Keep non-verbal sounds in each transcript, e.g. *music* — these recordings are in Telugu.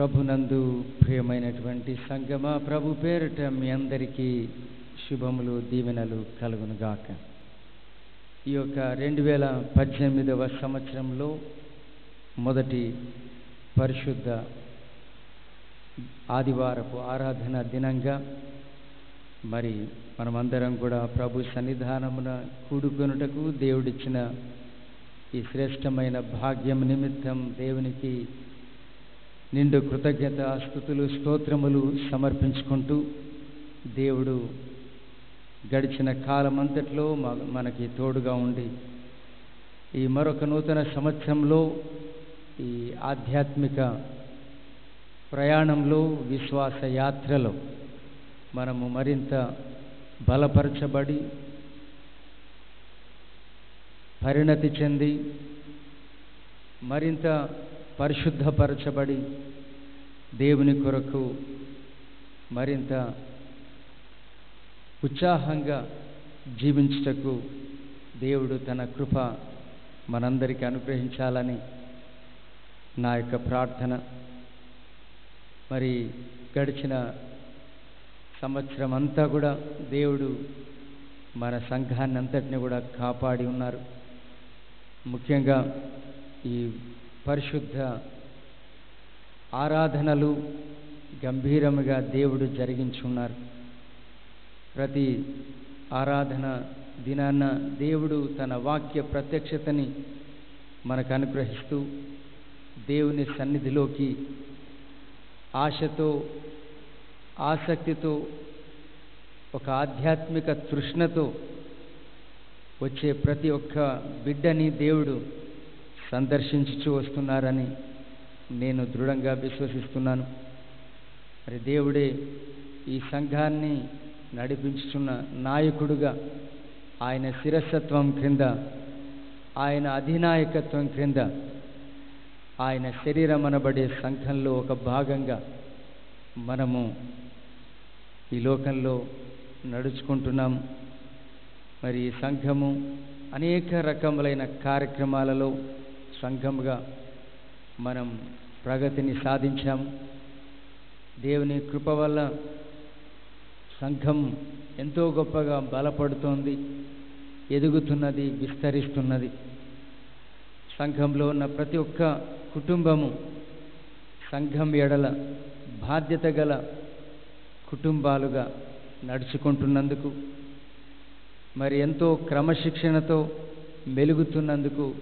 ప్రభునందు ప్రియమైనటువంటి సంగమ ప్రభు పేరిట మీ అందరికీ శుభములు దీవెనలు కలుగునుగాక. ఈ యొక్క రెండు వేల పద్దెనిమిదవ సంవత్సరంలో మొదటి పరిశుద్ధ ఆదివారపు ఆరాధన దినంగా మరి మనమందరం కూడా ప్రభు సన్నిధానమున కూడుకొనుటకు దేవుడిచ్చిన ఈ శ్రేష్టమైన భాగ్యం నిమిత్తం దేవునికి నిండు కృతజ్ఞత స్థుతులు స్తోత్రములు సమర్పించుకుంటూ దేవుడు గడిచిన కాలమంతట్లో మ- మనకి తోడుగా ఉండి ఈ మరొక నూతన సంవత్సరంలో ఈ ఆధ్యాత్మిక ప్రయాణంలో విశ్వాస యాత్రలో మనము మరింత బలపరచబడి పరిణతి చెంది మరింత పరిశుద్ధపరచబడి దేవుని కొరకు మరింత ఉత్సాహంగా జీవించుటకు దేవుడు తన కృప మనందరికీ అనుగ్రహించాలని నా యొక్క ప్రార్థన. మరి గడిచిన సంవత్సరం అంతా కూడా దేవుడు మన సంఘాన్ని అంతటిని కూడా కాపాడి ఉన్నారు. ముఖ్యంగా ఈ పరిశుద్ధ ఆరాధనలు గంభీరముగా దేవుడు జరిగించున్నారు. ప్రతి ఆరాధన దినాన దేవుడు తన వాక్య ప్రత్యక్షతని మనకు అనుగ్రహిస్తూ దేవుని సన్నిధిలోకి ఆశతో ఆసక్తితో ఒక ఆధ్యాత్మిక తృష్ణతో వచ్చే ప్రతి ఒక్క బిడ్డని దేవుడు సందర్శించుచూ వస్తున్నారని నేను దృఢంగా విశ్వసిస్తున్నాను. మరి దేవుడే ఈ సంఘాన్ని నడిపించుచున్న నాయకుడుగా ఆయన శిరస్సత్వం క్రింద ఆయన అధినాయకత్వం క్రింద ఆయన శరీరం అనబడే సంఘంలో ఒక భాగంగా మనము ఈ లోకంలో నడుచుకుంటున్నాం. మరి ఈ సంఘము అనేక రకములైన కార్యక్రమాలలో సంఘముగా మనం ప్రగతిని సాధించాము దేవుని కృప వల్ల సంఘం ఎంతో గొప్పగా బలపడుతోంది ఎదుగుతున్నది విస్తరిస్తున్నది. సంఘంలో ఉన్న ప్రతి ఒక్క కుటుంబము సంఘం ఎడల బాధ్యత గల కుటుంబాలుగా నడుచుకుంటున్నందుకు మరి ఎంతో క్రమశిక్షణతో మెలుగుతున్నందుకు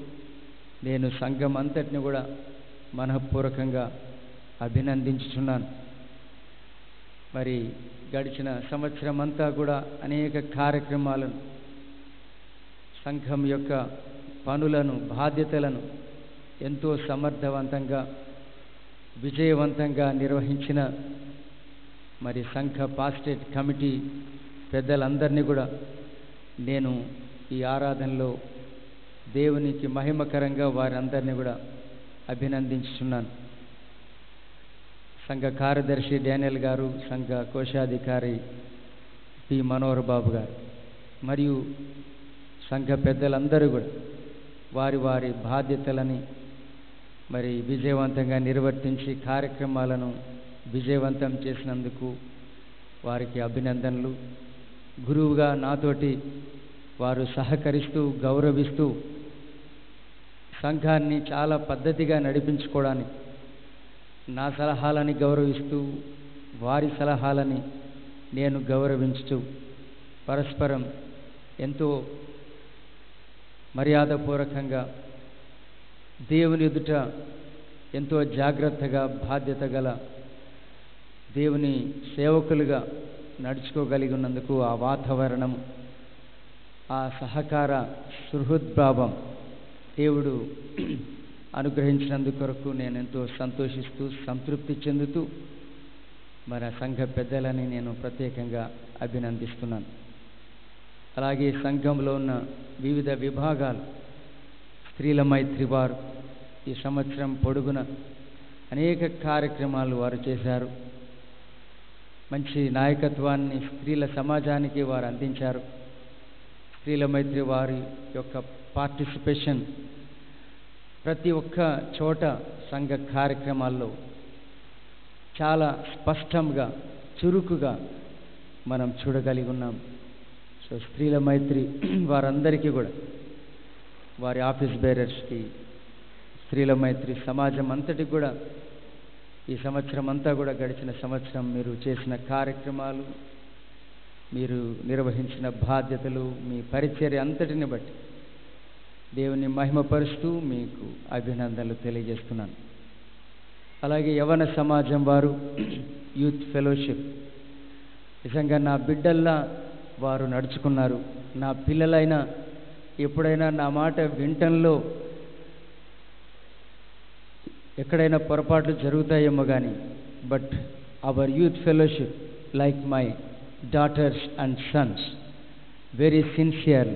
నేను సంఘం అంతటిని కూడా మనఃపూర్వకంగా అభినందించుచున్నాను. మరి గడిచిన సంవత్సరం అంతా కూడా అనేక కార్యక్రమాలను సంఘం యొక్క పనులను బాధ్యతలను ఎంతో సమర్థవంతంగా విజయవంతంగా నిర్వహించిన మరి సంఘ పాస్టేట్ కమిటీ పెద్దలందరినీ కూడా నేను ఈ ఆరాధనలో దేవునికి మహిమకరంగా వారందరినీ కూడా అభినందించుతున్నాను సంఘ కార్యదర్శి డానియల్ గారు సంఘ కోశాధికారి పి. మనోహర్ బాబు గారు మరియు సంఘ పెద్దలందరూ కూడా వారి వారి బాధ్యతలని మరి విజయవంతంగా నిర్వర్తించి కార్యక్రమాలను విజయవంతం చేసినందుకు వారికి అభినందనలు. గురువుగా నాతోటి వారు సహకరిస్తూ గౌరవిస్తూ సంఘాన్ని చాలా పద్ధతిగా నడిపించుకోవడానికి నా సలహాలని గౌరవిస్తూ వారి సలహాలని నేను గౌరవించుతూ పరస్పరం ఎంతో మర్యాదపూర్వకంగా దేవుని ఎదుట ఎంతో జాగ్రత్తగా బాధ్యత గల దేవుని సేవకులుగా నడుచుకోగలిగి ఉన్నందుకు ఆ వాతావరణం ఆ సహకార సుహృద్భావం దేవుడు అనుగ్రహించినందు కొరకు నేను ఎంతో సంతోషిస్తూ సంతృప్తి చెందుతూ మన సంఘ పెద్దలని నేను ప్రత్యేకంగా అభినందిస్తున్నాను. అలాగే సంఘంలో ఉన్న వివిధ విభాగాలు స్త్రీల మైత్రి వారు ఈ సంవత్సరం పొడుగున అనేక కార్యక్రమాలు వారు చేశారు. మంచి నాయకత్వాన్ని స్త్రీల సమాజానికి వారు అందించారు. స్త్రీల మైత్రి వారి యొక్క పార్టిసిపేషన్ ప్రతి ఒక్క చోట సంఘ కార్యక్రమాల్లో చాలా స్పష్టంగా చురుకుగా మనం చూడగలిగి ఉన్నాం. సో స్త్రీల మైత్రి *clears throat* వారందరికీ కూడా వారి ఆఫీస్ బేరర్స్కి స్త్రీల మైత్రి సమాజం అంతటికి కూడా ఈ సంవత్సరం అంతా కూడా గడిచిన సంవత్సరం మీరు చేసిన కార్యక్రమాలు మీరు నిర్వహించిన బాధ్యతలు మీ పరిచర్య అంతటిని బట్టి దేవుని మహిమపరుస్తూ మీకు అభినందనలు తెలియజేస్తున్నాను. అలాగే యవన సమాజం వారు *clears throat* యూత్ ఫెలోషిప్. నిజంగా నా బిడ్డల్లా వారు నడుచుకున్నారు. నా పిల్లలైనా ఎప్పుడైనా నా మాట వింటంలో ఎక్కడైనా పొరపాట్లు జరుగుతాయేమో కానీ but our youth fellowship like my daughters and sons very sincere.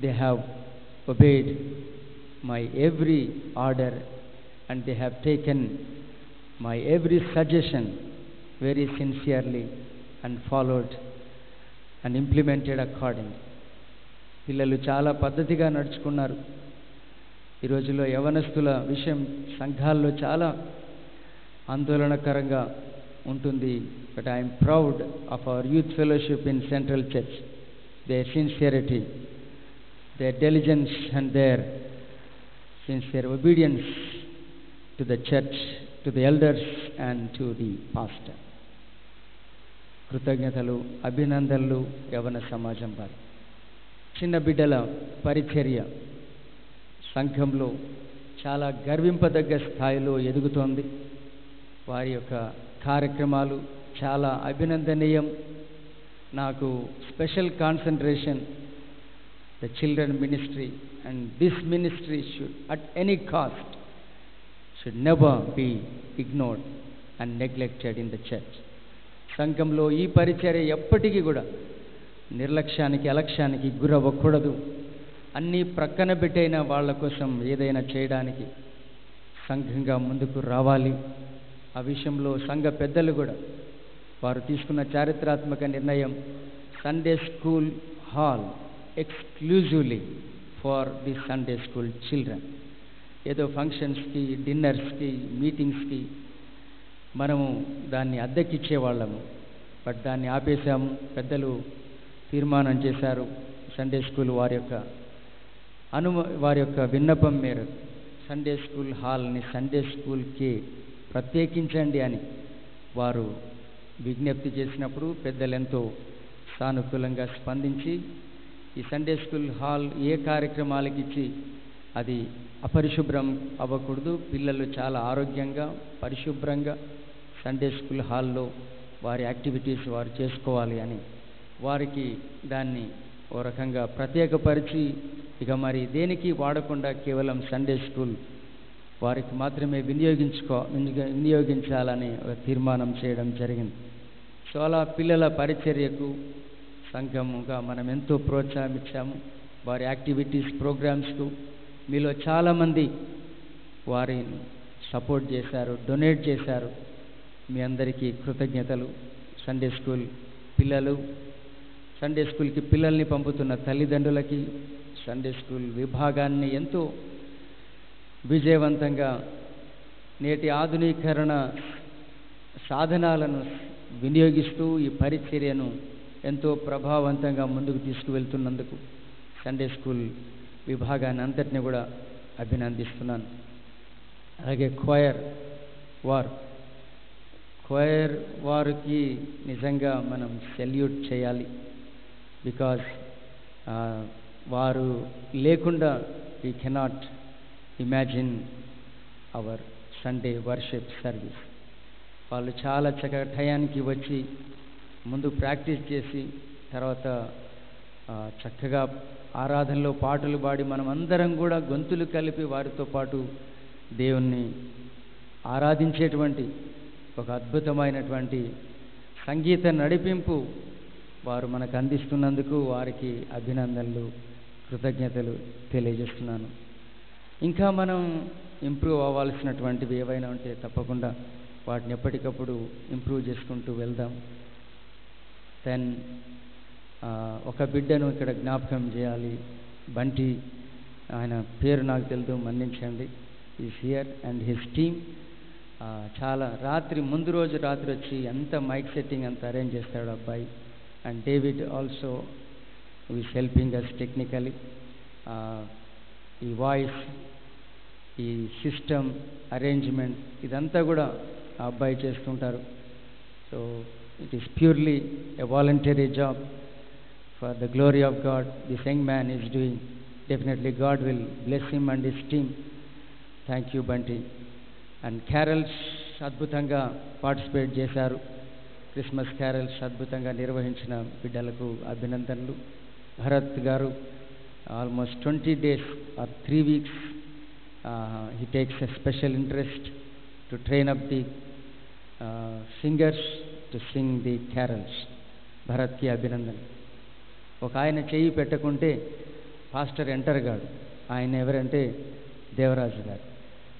They have obeyed my every order and they have taken my every suggestion very sincerely and followed and implemented accordingly. పిల్లలు చాలా పద్ధతిగా నడుచుకున్నారు ఈ రోజుల్లో యవనస్తుల విషయం సంఘాల్లో చాలా ఆందోళనకరంగా ఉంటుంది but I'm proud of our youth fellowship in central church they sincerity their diligence and their sincere obedience to the church, to the elders, and to the pastor. కృతజ్ఞతలు అభినందనలు యవన సమాజం వారి. చిన్న బిడ్డల పరిచర్య సంఘంలో చాలా గర్వింపదగ్గ స్థాయిలో ఎదుగుతోంది. వారి యొక్క కార్యక్రమాలు చాలా అభినందనీయం. నాకు special concentration the children ministry and this ministry should at any cost should never be ignored and neglected in the church సంఘంలో ఈ పరిచర్య ఎప్పటికీ కూడా నిర్లక్ష్యానికి అలక్ష్యానికి గురవ్వకూడదు. అన్నీ ప్రక్కన పెట్టైన వాళ్ళ కోసం ఏదైనా చేయడానికి సంఘంగా ముందుకు రావాలి. ఆ విషయంలో సంఘ పెద్దలు కూడా వారు తీసుకున్న చారిత్రాత్మక నిర్ణయం Sunday school hall exclusively for the Sunday school children ఏదో ఫంక్షన్స్కి డిన్నర్స్కి మీటింగ్స్కి మనము దాన్ని అద్దెకిచ్చేవాళ్ళము. బట్ దాన్ని ఆపేశాము. పెద్దలు తీర్మానం చేశారు సండే స్కూల్ వారి యొక్క అనుమ వారి యొక్క విన్నపం మేరకు. సండే స్కూల్ హాల్ని సండే స్కూల్కి ప్రత్యేకించండి అని వారు విజ్ఞప్తి చేసినప్పుడు పెద్దలు ఎంతో సానుకూలంగా స్పందించి ఈ సండే స్కూల్ హాల్ ఏ కార్యక్రమాలకు ఇచ్చి అది అపరిశుభ్రం అవ్వకూడదు. పిల్లలు చాలా ఆరోగ్యంగా పరిశుభ్రంగా సండే స్కూల్ హాల్లో వారి యాక్టివిటీస్ వారు చేసుకోవాలి అని వారికి దాన్ని ఓ రకంగా ప్రత్యేకపరిచి ఇక మరి దేనికి వాడకుండా కేవలం సండే స్కూల్ వారికి మాత్రమే వినియోగించుకో వినియోగించాలని ఒక తీర్మానం చేయడం జరిగింది. సో అలా పిల్లల పరిచర్యకు సంఘముగా మనం ఎంతో ప్రోత్సాహం ఇచ్చాము వారి యాక్టివిటీస్ ప్రోగ్రామ్స్కు మీలో చాలామంది వారిని సపోర్ట్ చేశారు డొనేట్ చేశారు. మీ అందరికీ కృతజ్ఞతలు. సండే స్కూల్ పిల్లలు సండే స్కూల్కి పిల్లల్ని పంపుతున్న తల్లిదండ్రులకి సండే స్కూల్ విభాగాన్ని ఎంతో విజయవంతంగా నేటి ఆధునీకరణ సాధనాలను వినియోగిస్తూ ఈ పరిచర్యను ఎంతో ప్రభావవంతంగా ముందుకు తీసుకువెళ్తున్నందుకు సండే స్కూల్ విభాగాన్ని అంతటిని కూడా అభినందిస్తున్నాను. అలాగే క్వయర్ వార్ క్వయర్ వారికి నిజంగా మనం సెల్యూట్ చేయాలి. బికాజ్ వారు లేకుండా we cannot imagine our Sunday worship service వాళ్ళు చాలా చక్కగా టయానికి వచ్చి ముందు ప్రాక్టీస్ చేసి తర్వాత చక్కగా ఆరాధనలో పాటలు పాడి మనం అందరం కూడా గొంతులు కలిపి వారితో పాటు దేవుణ్ణి ఆరాధించేటువంటి ఒక అద్భుతమైనటువంటి సంగీత నడిపింపు వారు మనకు అందిస్తున్నందుకు వారికి అభినందనలు కృతజ్ఞతలు తెలియజేస్తున్నాను. ఇంకా మనం ఇంప్రూవ్ అవ్వాల్సినటువంటివి ఏవైనా ఉంటే తప్పకుండా వాటిని ఎప్పటికప్పుడు ఇంప్రూవ్ చేసుకుంటూ వెళ్దాం. దెన్ ఒక బిడ్డను ఇక్కడ జ్ఞాపకం చేయాలి. బంటి ఆయన పేరు నాకు తెలుదు మన్నించండి. Is here and his team చాలా రాత్రి ముందు రోజు రాత్రి వచ్చి ఎంత మైక్ సెట్టింగ్ అంత అరేంజ్ చేస్తాడు అబ్బాయి. And David also is helping us technically ఈ వాయిస్ ఈ సిస్టమ్ అరేంజ్మెంట్ ఇదంతా కూడా ఆ అబ్బాయి చేస్తుంటారు. So it is purely a voluntary job for the glory of God this young man is doing definitely God will bless him and his team thank you Bunty and carols అద్భుతంగా పార్టిసిపేట్ చేశారు క్రిస్మస్ క్యారల్స్ అద్భుతంగా నిర్వహించిన బిడ్డలకు అభినందనలు. భరత్ గారు almost twenty days or three weeks he takes a special interest to train up the singers to sing the carols భరత్కి అభినందన. ఒక ఆయన చెయ్యి పెట్టకుంటే పాస్టర్ ఎంటర్ గాడు ఆయన ఎవరంటే దేవరాజు గారు.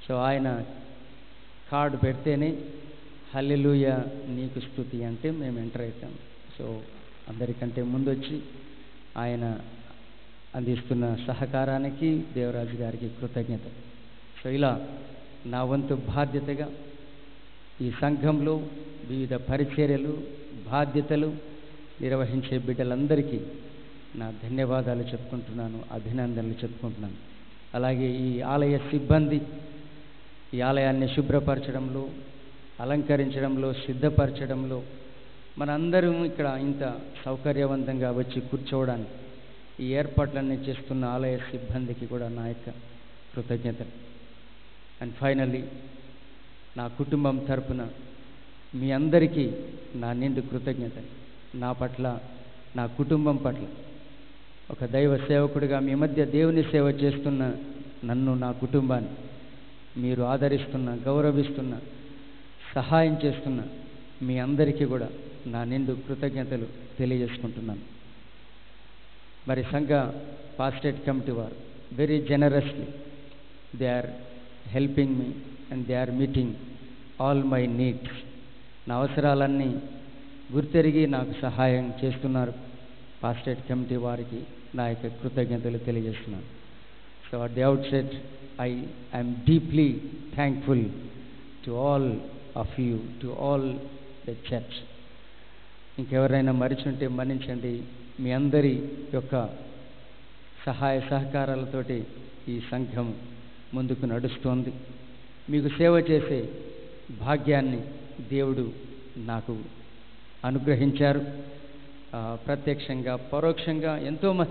సో ఆయన కార్డు పెడితేనే హల్లెలూయ నీకు స్థుతి అంటే మేము ఎంటర్ అవుతాం. సో అందరికంటే ముందు వచ్చి ఆయన అందిస్తున్న సహకారానికి దేవరాజు గారికి కృతజ్ఞత. సో ఇలా నా వంతు బాధ్యతగా ఈ సంఘంలో వివిధ పరిచర్యలు బాధ్యతలు నిర్వహించే బిడ్డలందరికీ నా ధన్యవాదాలు చెప్పుకుంటున్నాను అభినందనలు చెప్పుకుంటున్నాను. అలాగే ఈ ఆలయ సిబ్బంది ఈ ఆలయాన్ని శుభ్రపరచడంలో అలంకరించడంలో సిద్ధపరచడంలో మనందరం ఇక్కడ ఇంత సౌకర్యవంతంగా వచ్చి కూర్చోవడానికి ఈ ఏర్పాట్లన్నీ చేస్తున్న ఆలయ సిబ్బందికి కూడా నా యొక్క కృతజ్ఞతలు. అండ్ ఫైనల్లీ నా కుటుంబం తరపున మీ అందరికీ నా నిండు కృతజ్ఞత నా పట్ల నా కుటుంబం పట్ల ఒక దైవ సేవకుడిగా మీ మధ్య దేవుని సేవ చేస్తున్న నన్ను నా కుటుంబాన్ని మీరు ఆదరిస్తున్న గౌరవిస్తున్న సహాయం చేస్తున్న మీ అందరికీ కూడా నా నిండు కృతజ్ఞతలు తెలియజేసుకుంటున్నాను. మరి సంఘ పాస్టేట్ కమిటీ వారు very generously they are helping me and they are meeting all my needs నా అవసరాలన్నీ గుర్తెరిగి నాకు సహాయం చేస్తున్నారు. పాస్టేట్ కమిటీ వారికి నా యొక్క కృతజ్ఞతలు తెలియజేస్తున్నాను. So at the outset I I'm deeply thankful to all of you to all the church ఇంకెవరైనా మరిచుంటే మన్నించండి. మీ అందరి యొక్క సహాయ సహకారాలతోటి ఈ సంఘం ముందుకు నడుస్తోంది. మీకు సేవ చేసే భాగ్యాన్ని దేవుడు నాకు అనుగ్రహించారు. ప్రత్యక్షంగా పరోక్షంగా ఎంతో మ-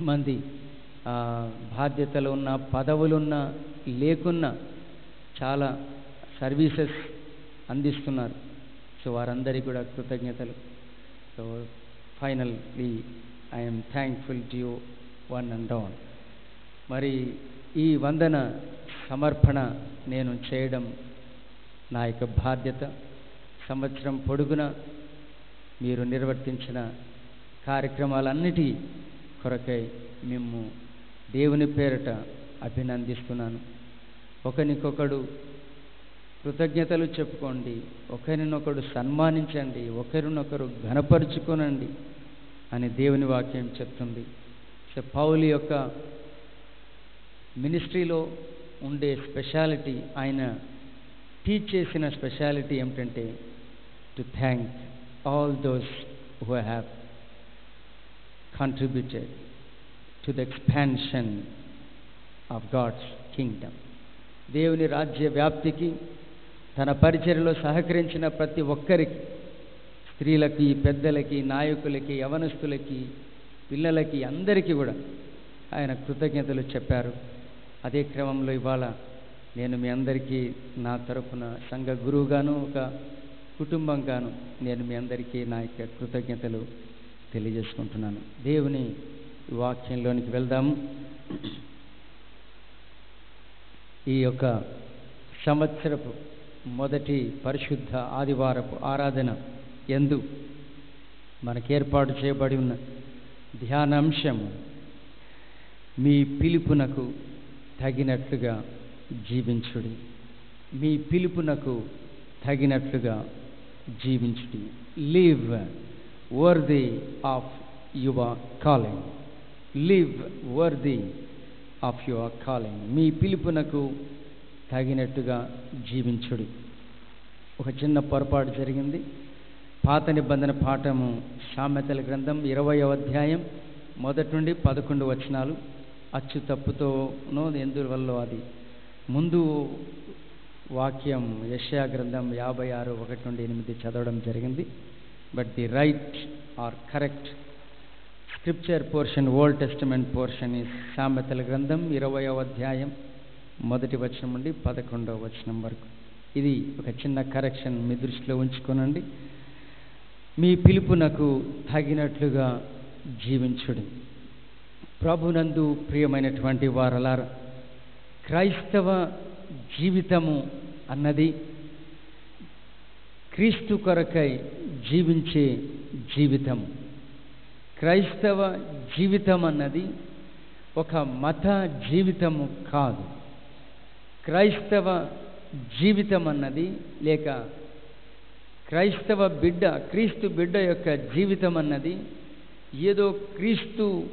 మంది బాధ్యతలు ఉన్న పదవులున్న లేకున్నా చాలా సర్వీసెస్ అందిస్తున్నారు. సో వారందరికీ కూడా కృతజ్ఞతలు. So finally I'm thankful to you one and all. మరి ఈ వందన సమర్పణ నేను చేయడం నా యొక్క బాధ్యత. సంవత్సరం పొడుగున మీరు నిర్వర్తించిన కార్యక్రమాలన్నిటి కొరకై మేము దేవుని పేరట అభినందిస్తున్నాను. ఒకరికొకడు కృతజ్ఞతలు చెప్పుకోండి ఒకరినొకడు సన్మానించండి ఒకరినొకరు ఘనపరుచుకోనండి అని దేవుని వాక్యం చెప్తుంది. సో పౌలు యొక్క మినిస్ట్రీలో ఉండే స్పెషాలిటీ ఆయన టీచ్ చేసిన స్పెషాలిటీ ఏమిటంటే to thank all those who have contributed to the expansion of God's kingdom దేవుని రాజ్య వ్యాప్తికి తన పరిచయలో సహకరించిన ప్రతి ఒక్కరికి స్త్రీలకి పెద్దలకి నాయకులకి యవనస్తులకి పిల్లలకి అందరికీ కూడా ఆయన కృతజ్ఞతలు చెప్పారు. అదే క్రమంలో ఇవాళ నేను మీ అందరికీ నా తరఫున సంఘ గురువుగాను ఒక కుటుంబంగాను నేను మీ అందరికీ నా యొక్క కృతజ్ఞతలు తెలియజేసుకుంటున్నాను. దేవుని వాక్యంలోనికి వెళ్దాము. ఈ యొక్క సంవత్సరపు మొదటి పరిశుద్ధ ఆదివారపు ఆరాధన ఎందు మనకు ఏర్పాటు చేయబడి ఉన్న ధ్యానాంశము మీ పిలుపునకు తగినట్లుగా జీవించుడి. మీ పిలుపునకు తగినట్లుగా జీవించుడి. Live worthy of your calling live worthy of your calling మీ పిలుపునకు తగినట్టుగా జీవించుడి. ఒక చిన్న పొరపాటు జరిగింది. పాత నిబంధన పాఠము సామెతల గ్రంథం ఇరవయో అధ్యాయం మొదటి నుండి పదకొండు వచనాలు. అచ్చు తప్పుతోనో ఎందువల్ల అది? ముందు వాక్యం యష్యా గ్రంథం యాభై ఆరు ఒకటి నుండి ఎనిమిది చదవడం జరిగింది. But the right or correct scripture portion old testament portion ఈ సామెతల గ్రంథం ఇరవయో అధ్యాయం మొదటి వచనం నుండి పదకొండవ వచనం వరకు. ఇది ఒక చిన్న కరెక్షన్ మీ దృష్టిలో ఉంచుకోనండి. మీ పిలుపునకు తగినట్లుగా జీవించుడి. ప్రభునందు ప్రియమైనటువంటి వారలారా క్రైస్తవ జీవితము అన్నది క్రీస్తు కొరకై జీవించే జీవితం. క్రైస్తవ జీవితం అన్నది ఒక మత జీవితము కాదు. క్రైస్తవ జీవితం అన్నది లేక క్రైస్తవ బిడ్డ క్రీస్తు బిడ్డ యొక్క జీవితం అన్నది ఏదో క్రీస్తు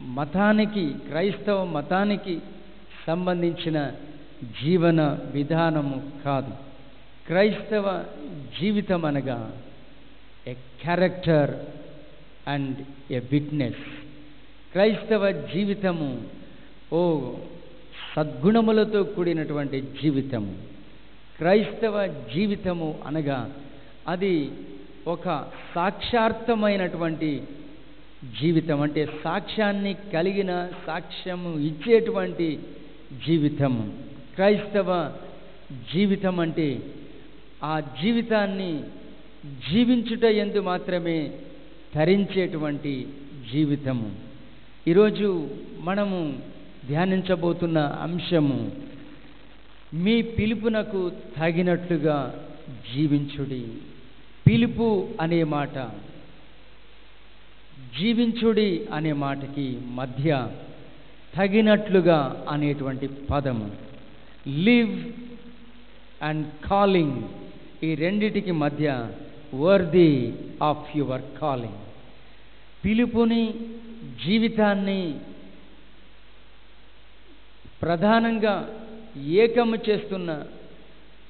మతానికి క్రైస్తవ మతానికి సంబంధించిన జీవన విధానము కాదు. క్రైస్తవ జీవితం అనగా a character and a witness క్రైస్తవ జీవితము ఓ సద్గుణములతో కూడినటువంటి జీవితము. క్రైస్తవ జీవితము అనగా అది ఒక సాక్షార్థమైనటువంటి జీవితం అంటే సాక్ష్యాన్ని కలిగిన సాక్ష్యము ఇచ్చేటువంటి జీవితం. క్రైస్తవ జీవితం అంటే ఆ జీవితాన్ని జీవించుట ఎందు మాత్రమే ధరించేటువంటి జీవితము. ఈరోజు మనము ధ్యానించబోతున్న అంశము మీ పిలుపునకు తగినట్లుగా జీవించుడి. పిలుపు అనే మాట జీవించుడి అనే మాటకి మధ్య తగినట్లుగా అనేటువంటి పదము లివ్ అండ్ కాలింగ్ ఈ రెండిటికి మధ్య వర్ది ఆఫ్ యువర్ కాలింగ్ పిలుపుని జీవితాన్ని ప్రధానంగా ఏకము చేస్తున్న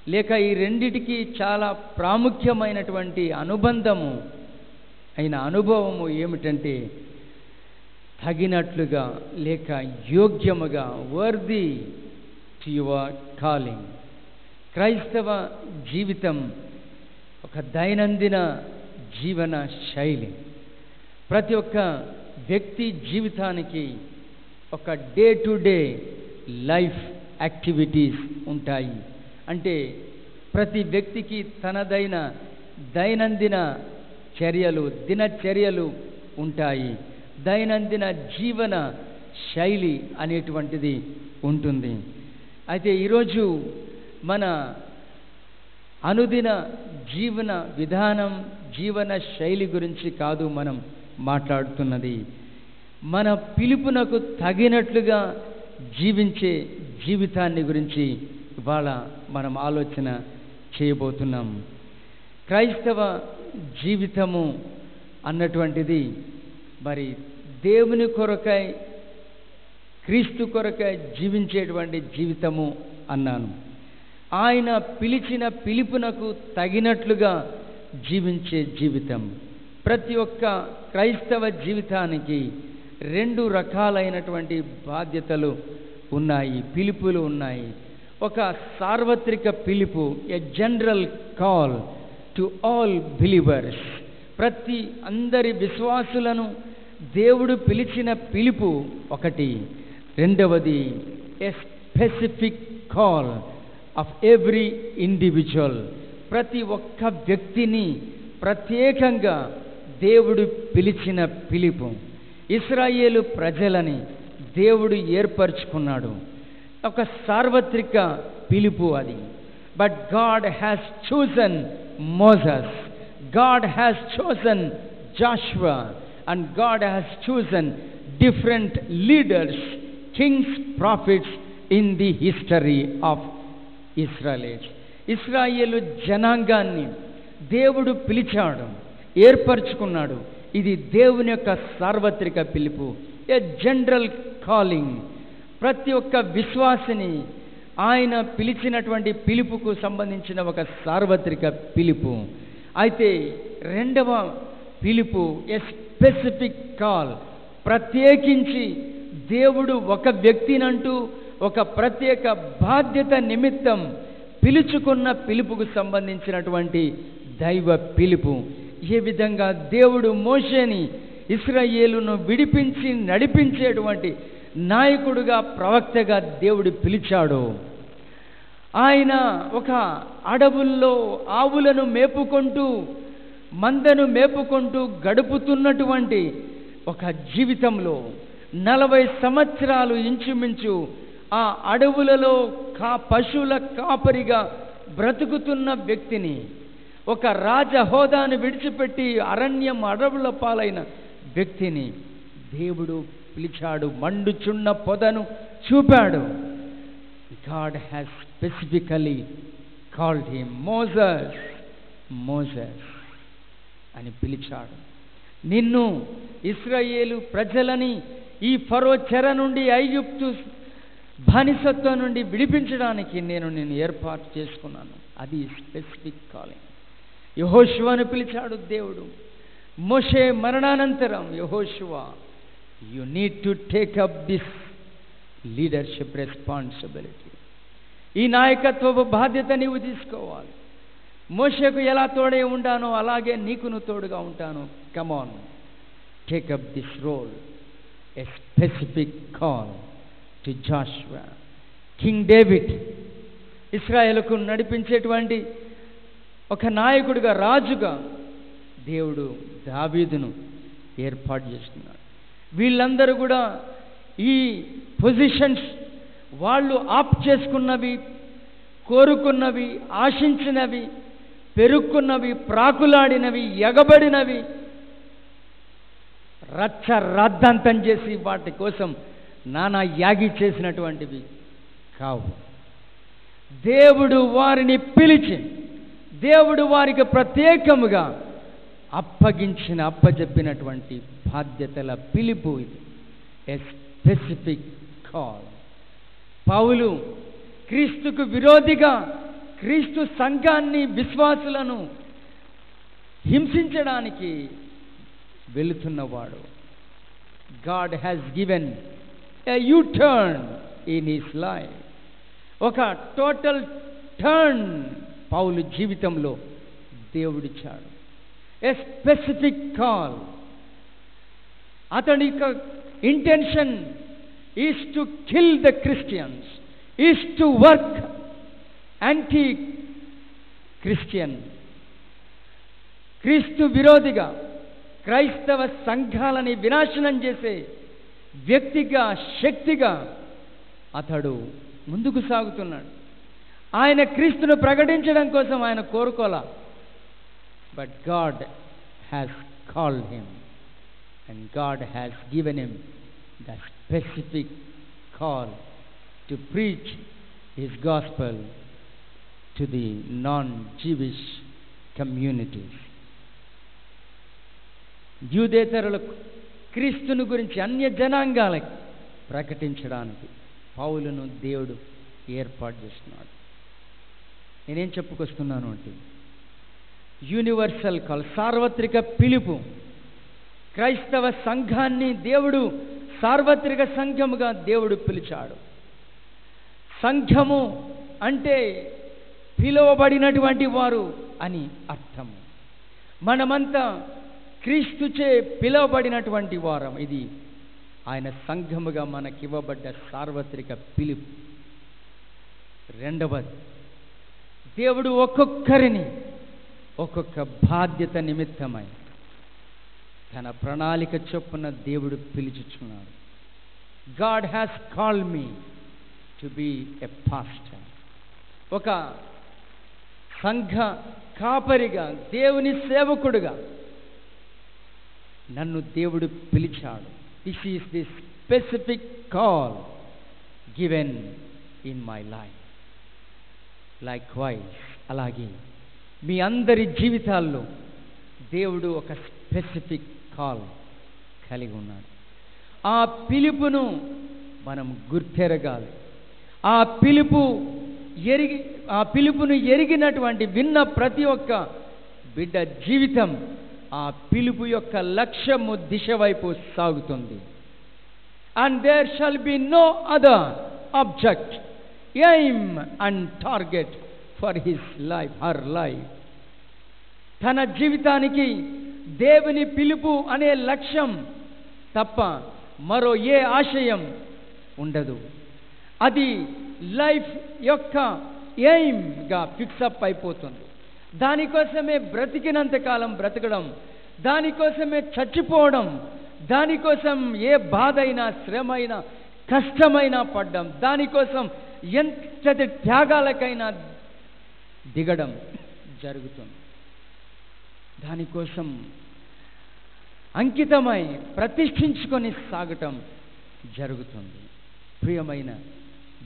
లేక ఈ రెండిటికి చాలా ప్రాముఖ్యమైనటువంటి అనుబంధము అయిన అనుభవము ఏమిటంటే తగినట్లుగా లేక యోగ్యముగా వర్ది టు యువర్ కాలింగ్ క్రైస్తవ జీవితం ఒక దైనందిన జీవన శైలి. ప్రతి ఒక్క వ్యక్తి జీవితానికి ఒక day to day life activities ఉంటాయి. అంటే ప్రతి వ్యక్తికి తనదైన దైనందిన చర్యలు దినచర్యలు ఉంటాయి. దైనందిన జీవన శైలి అనేటువంటిది ఉంటుంది. అయితే ఈరోజు మన అనుదిన జీవన విధానం జీవన శైలి గురించి కాదు మనం మాట్లాడుతున్నది. మన పిలుపునకు తగినట్లుగా జీవించే జీవితాన్ని గురించి ఇవాళ మనం ఆలోచన చేయబోతున్నాం. క్రైస్తవ జీవితము అన్నటువంటిది. మరి దేవుని కొరకై క్రీస్తు కొరకై జీవించేటువంటి జీవితము అన్నాను. ఆయన పిలిచిన పిలుపునకు తగినట్లుగా జీవించే జీవితం. ప్రతి ఒక్క క్రైస్తవ జీవితానికి రెండు రకాలైనటువంటి బాధ్యతలు ఉన్నాయి పిలుపులు ఉన్నాయి. ఒక సార్వత్రిక పిలుపు a general call to all believers ప్రతి అందరి విశ్వాసులను దేవుడు పిలిచిన పిలుపు ఒకటి. రెండవది a specific call of every individual ప్రతి ఒక్క వ్యక్తిని ప్రత్యేకంగా దేవుడు పిలిచిన పిలుపు. ఇస్రాయేలు ప్రజలని దేవుడు ఏర్పరచుకున్నాడు. ఒక సార్వత్రిక పిలుపు అది. But God has chosen Moses God has chosen Joshua and God has chosen different leaders kings prophets in the history of Israel's ఇస్రాయేలు జనాంగాన్ని దేవుడు పిలిచాడు ఏర్పరచుకున్నాడు. ఇది దేవుని యొక్క సార్వత్రిక పిలుపు ఏ జనరల్ కాలింగ్ ప్రతి ఒక్క విశ్వాసిని ఆయన పిలిచినటువంటి పిలుపుకు సంబంధించిన ఒక సార్వత్రిక పిలుపు. అయితే రెండవ పిలుపు ఎ స్పెసిఫిక్ కాల్ ప్రత్యేకించి దేవుడు ఒక వ్యక్తినంటూ ఒక ప్రత్యేక బాధ్యత నిమిత్తం పిలుచుకున్న పిలుపుకు సంబంధించినటువంటి దైవ పిలుపు. ఏ విధంగా దేవుడు మోషేని ఇస్రాయేలును విడిపించి నడిపించేటువంటి నాయకుడుగా ప్రవక్తగా దేవుడు పిలిచాడు ఆయన ఒక అడవుల్లో ఆవులను మేపుకుంటూ మందను మేపుకుంటూ గడుపుతున్నటువంటి ఒక జీవితంలో నలభై సంవత్సరాలు ఇంచుమించు ఆ అడవులలో కా పశువుల కాపరిగా బ్రతుకుతున్న వ్యక్తిని ఒక రాజ హోదాను విడిచిపెట్టి అరణ్యం అడవుల పాలైన వ్యక్తిని దేవుడు పిలిచాడు మండుచున్న పొదను చూపాడు. God has specifically called him Moses Moses అని పిలిచాడు. నిన్ను ఇస్రాయేలు ప్రజలని ఈ ఫరో చెర నుండి ఐగుప్తు బానిసత్వం నుండి విడిపించడానికి నేను నేను ఏర్పాటు చేసుకున్నాను. అది స్పెసిఫిక్ కాలింగ్ యహోశివాను పిలిచాడు దేవుడు. మోషే మరణానంతరం యహోశివ you need to take up this leadership responsibility ఈ నాయకత్వపు బాధ్యత నీవు తీసుకోవాలి. మోషకు ఎలా తోడే ఉంటానో అలాగే నీకును తోడుగా ఉంటాను. Come on take up this role a specific call to Joshua King David ఇస్రాయేల్కు నడిపించేటువంటి ఒక నాయకుడిగా రాజుగా దేవుడు దావీదును ఏర్పాటు చేస్తున్నాడు వీళ్ళందరూ కూడా ఈ పొజిషన్స్ వాళ్ళు ఆప్ చేసుకున్నవి కోరుకున్నవి ఆశించినవి పెరుక్కున్నవి ప్రాకులాడినవి ఎగబడినవి. రచ్చ రద్దంతం చేసి వాటి కోసం నానా యాగి చేసినటువంటివి కావు. దేవుడు వారిని పిలిచి దేవుడు వారికి ప్రత్యేకముగా అప్పగించిన అప్పజెప్పినటువంటి బాధ్యతల పిలుపు ఇది. ఎ స్పెసిఫిక్ కాల్ పౌలు క్రీస్తుకు విరోధిగా క్రీస్తు సంఘాన్ని విశ్వాసులను హింసించడానికి వెళుతున్నవాడు. God has given a U turn in his life ఒక టోటల్ టర్న్ పౌలు జీవితంలో దేవుడిచ్చాడు. ఎ స్పెసిఫిక్ కాల్ అతని యొక్క intention is to kill the Christians is to work anti Christian క్రీస్తు విరోధిగా క్రైస్తవ సంఘాలని వినాశనం చేసే వ్యక్తిగా శక్తిగా అతడు ముందుకు సాగుతున్నాడు. ఆయన క్రీస్తును ప్రకటించడం కోసం ఆయన కోరుకోలా but God has called him and God has given him the specific call to preach his gospel to the non-Jewish communities. యూదేతరులకు క్రీస్తుని గురించి అన్య జనాంగాలకు ప్రకటించడానికి పావులను దేవుడు ఏర్పాటు చేస్తున్నాడు నేనేం చెప్పుకొస్తున్నాను అంటే యూనివర్సల్ కాల్ సార్వత్రిక పిలుపు క్రైస్తవ సంఘాన్ని దేవుడు సార్వత్రిక సంఘముగా దేవుడు పిలిచాడు. సంఘము అంటే పిలువబడినటువంటి వారు అని అర్థం. మనమంతా క్రీస్తుచే పిలువబడినటువంటి వారం ఇది. ఆయన సంఘముగా మనకివ్వబడ్డ సార్వత్రిక పిలుపు. రెండవది దేవుడు ఒక్కొక్కరిని ఒక్కొక్క బాధ్యత నిమిత్తమై తన ప్రణాళిక చొప్పున దేవుడు పిలుచుచున్నాడు God has call me to be a pastor ఒక సంఘ కాపరిగా దేవుని సేవకుడుగా నన్ను దేవుడు పిలిచాడు. This is the specific call given in my life likewise అలాగే మీ అందరి జీవితాల్లో దేవుడు ఒక స్పెసిఫిక్ కాల్ కలిగి ఉన్నాడు. ఆ పిలుపును మనం గుర్తెరగాలి. ఆ పిలుపు ఎరిగి ఆ పిలుపును ఎరిగినటువంటి విన్న ప్రతి ఒక్క బిడ్డ జీవితం ఆ పిలుపు యొక్క లక్ష్యము దిశ వైపు సాగుతుంది. And there shall be no other object aim and target for his life her life తన జీవితానికి దేవుని పిలుపు అనే లక్ష్యం తప్ప మరో ఏ ఆశయం ఉండదు. అది లైఫ్ యొక్క ఎయిమ్గా ఫిక్సప్ అయిపోతుంది. దానికోసమే బ్రతికినంత కాలం బ్రతకడం దానికోసమే చచ్చిపోవడం దానికోసం ఏ బాధ అయినా శ్రమ అయినా కష్టమైనా పడ్డం దానికోసం ఎంతటి త్యాగాలకైనా దిగడం జరుగుతుంది. దానికోసం అంకితమై ప్రతిష్ఠించుకొని సాగటం జరుగుతుంది. ప్రియమైన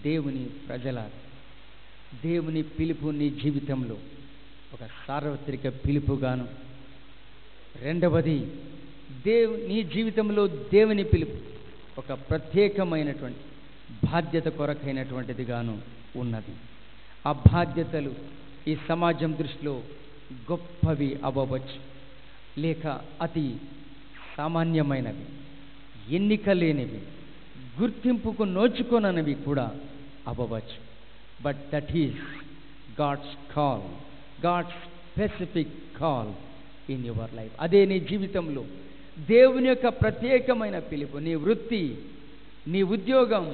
దేవుని ప్రజల దేవుని పిలుపు నీ జీవితంలో ఒక సార్వత్రిక పిలుపుగాను రెండవది దేవు నీ జీవితంలో దేవుని పిలుపు ఒక ప్రత్యేకమైనటువంటి బాధ్యత కొరకైనటువంటిదిగాను ఉన్నది. ఆ బాధ్యతలు ఈ సమాజం దృష్టిలో గొప్పవి అవ్వవచ్చు. లేక అతి సామాన్యమైనవి ఎన్నిక లేనివి గుర్తింపుకు నోచుకొననివి కూడా అవ్వవచ్చు. But that is God's call God's specific call in your life అదే నీ జీవితంలో దేవుని యొక్క ప్రత్యేకమైన పిలుపు నీ వృత్తి నీ ఉద్యోగం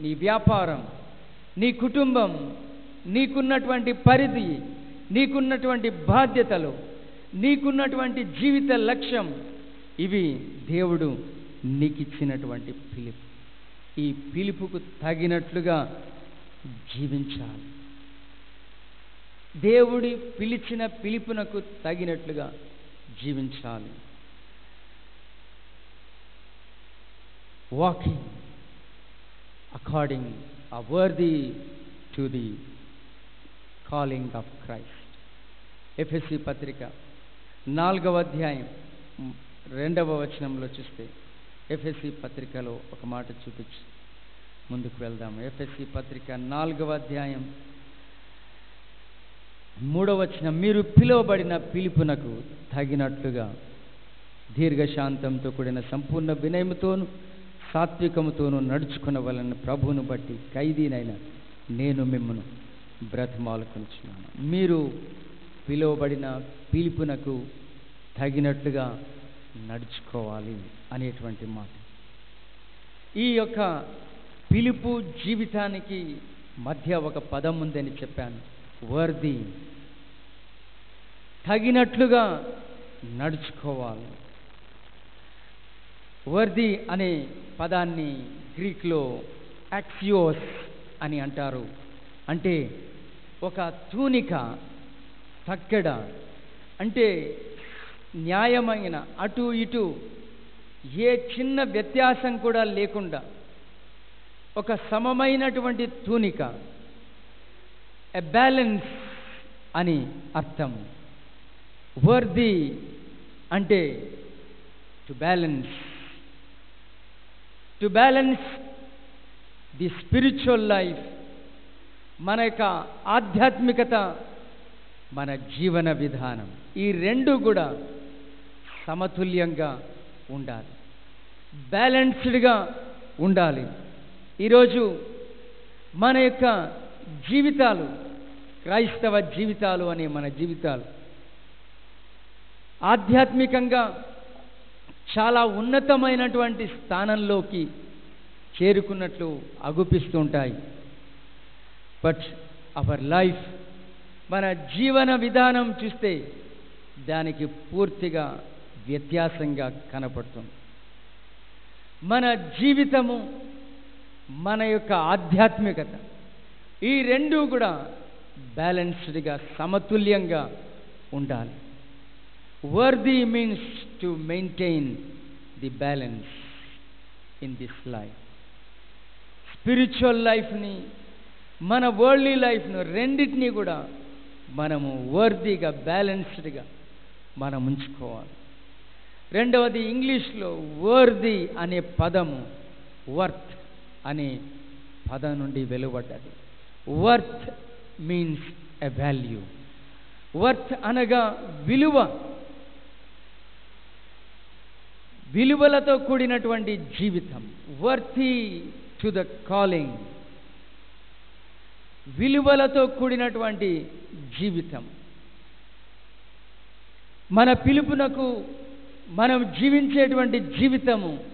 నీ వ్యాపారం నీ కుటుంబం నీకున్నటువంటి పరిధి నీకున్నటువంటి బాధ్యతలు నీకున్నటువంటి జీవిత లక్ష్యం ఇవి దేవుడు నీకిచ్చినటువంటి పిలుపు. ఈ పిలుపుకు తగినట్లుగా జీవించాలి. దేవుడి పిలిచిన పిలుపునకు తగినట్లుగా జీవించాలి. Walking according a worthy to the calling of Christ FSC పత్రిక. నాలుగవ అధ్యాయం రెండవ వచనంలో చూస్తే ఎఫ్ఎస్సి పత్రికలో ఒక మాట చూపించి. ముందుకు వెళ్దాం. ఎఫ్ఎస్సి పత్రిక నాలుగవ అధ్యాయం మూడవ వచనం. మీరు పిలువబడిన పిలుపునకు తగినట్లుగా దీర్ఘశాంతంతో కూడిన సంపూర్ణ వినయముతోను సాత్వికముతోను నడుచుకున్న వలన ప్రభువును బట్టి ఖైదీనైన నేను మిమ్మను బ్రతమాలుకొనిచున్నాను. మీరు పిలువబడిన పిలుపునకు తగినట్లుగా నడుచుకోవాలి అనేటువంటి మాట. ఈ యొక్క పిలుపు జీవితానికి మధ్య ఒక పదం ఉందని చెప్పాను. వర్ది. తగినట్లుగా నడుచుకోవాలి. వర్ది అనే పదాన్ని గ్రీక్లో యాక్సియోస్ అని అంటారు. అంటే ఒక తూనిక తక్కెడ అంటే న్యాయమైన అటు ఇటు ఏ చిన్న వ్యత్యాసం కూడా లేకుండా ఒక సమమైనటువంటి తూనిక ఎ బ్యాలెన్స్ అని అర్థం. వర్ది అంటే to balance to balance the spiritual life మన యొక్క ఆధ్యాత్మికత మన జీవన విధానం. ఈ రెండు కూడా సమతుల్యంగా ఉండాలి. బ్యాలెన్స్డ్గా ఉండాలి. ఈరోజు మన యొక్క జీవితాలు క్రైస్తవ జీవితాలు అనే మన జీవితాలు ఆధ్యాత్మికంగా చాలా ఉన్నతమైనటువంటి స్థానంలోకి చేరుకున్నట్లు అగుపిస్తుంటాయి. బట్ అవర్ లైఫ్ మన జీవన విధానం చూస్తే దానికి పూర్తిగా వ్యత్యాసంగా కనపడుతుంది. మన జీవితము మన యొక్క ఆధ్యాత్మికత ఈ రెండు కూడా బ్యాలెన్స్డ్గా సమతుల్యంగా ఉండాలి. Worthy means to maintain the balance in this life spiritual లైఫ్ని మన వరల్డ్లీ లైఫ్ను రెండింటినీ కూడా మనము వర్దీగా బ్యాలెన్స్డ్గా మనం ఉంచుకోవాలి. రెండవది ఇంగ్లీష్లో వర్ది అనే పదము వర్త్ అనే పదం నుండి వెలువడ్డది. Worth means a value. Worth అనగా విలువ. విలువలతో కూడినటువంటి జీవితం. Worthy to the calling. విలువలతో కూడినటువంటి జీవితం. మన పిలుపునకు మనం జీవించేటువంటి జీవితము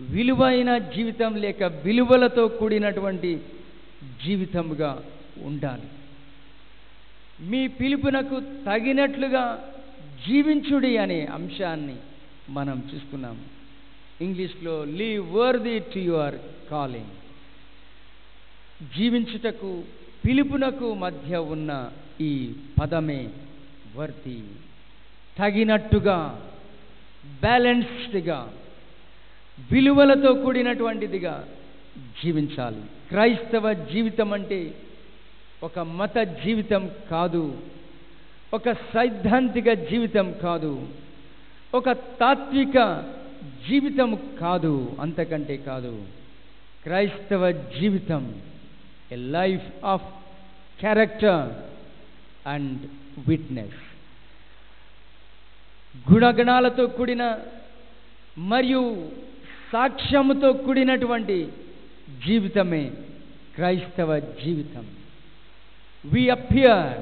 విలువైన జీవితం లేక విలువలతో కూడినటువంటి జీవితముగా ఉండాలి. మీ పిలుపునకు తగినట్లుగా జీవించుడి అనే అంశాన్ని మనం చూసుకున్నాము ఇంగ్లీష్లో live worthy to your calling. జీవించుటకు పిలుపునకు మధ్య ఉన్న ఈ పదమే వర్తి. తగినట్టుగా బ్యాలెన్స్డ్గా విలువలతో కూడినటువంటిదిగా జీవించాలి. క్రైస్తవ జీవితం అంటే ఒక మత జీవితం కాదు ఒక సైద్ధాంతిక జీవితం కాదు ఒక తాత్విక జీవితం కాదు అంతకంటే కాదు. క్రైస్తవ జీవితం a life of character and witness గుణగణాలతో కూడిన మరియు సాక్ష్యముతో కూడినటువంటి జీవితమే క్రైస్తవ జీవితం we appear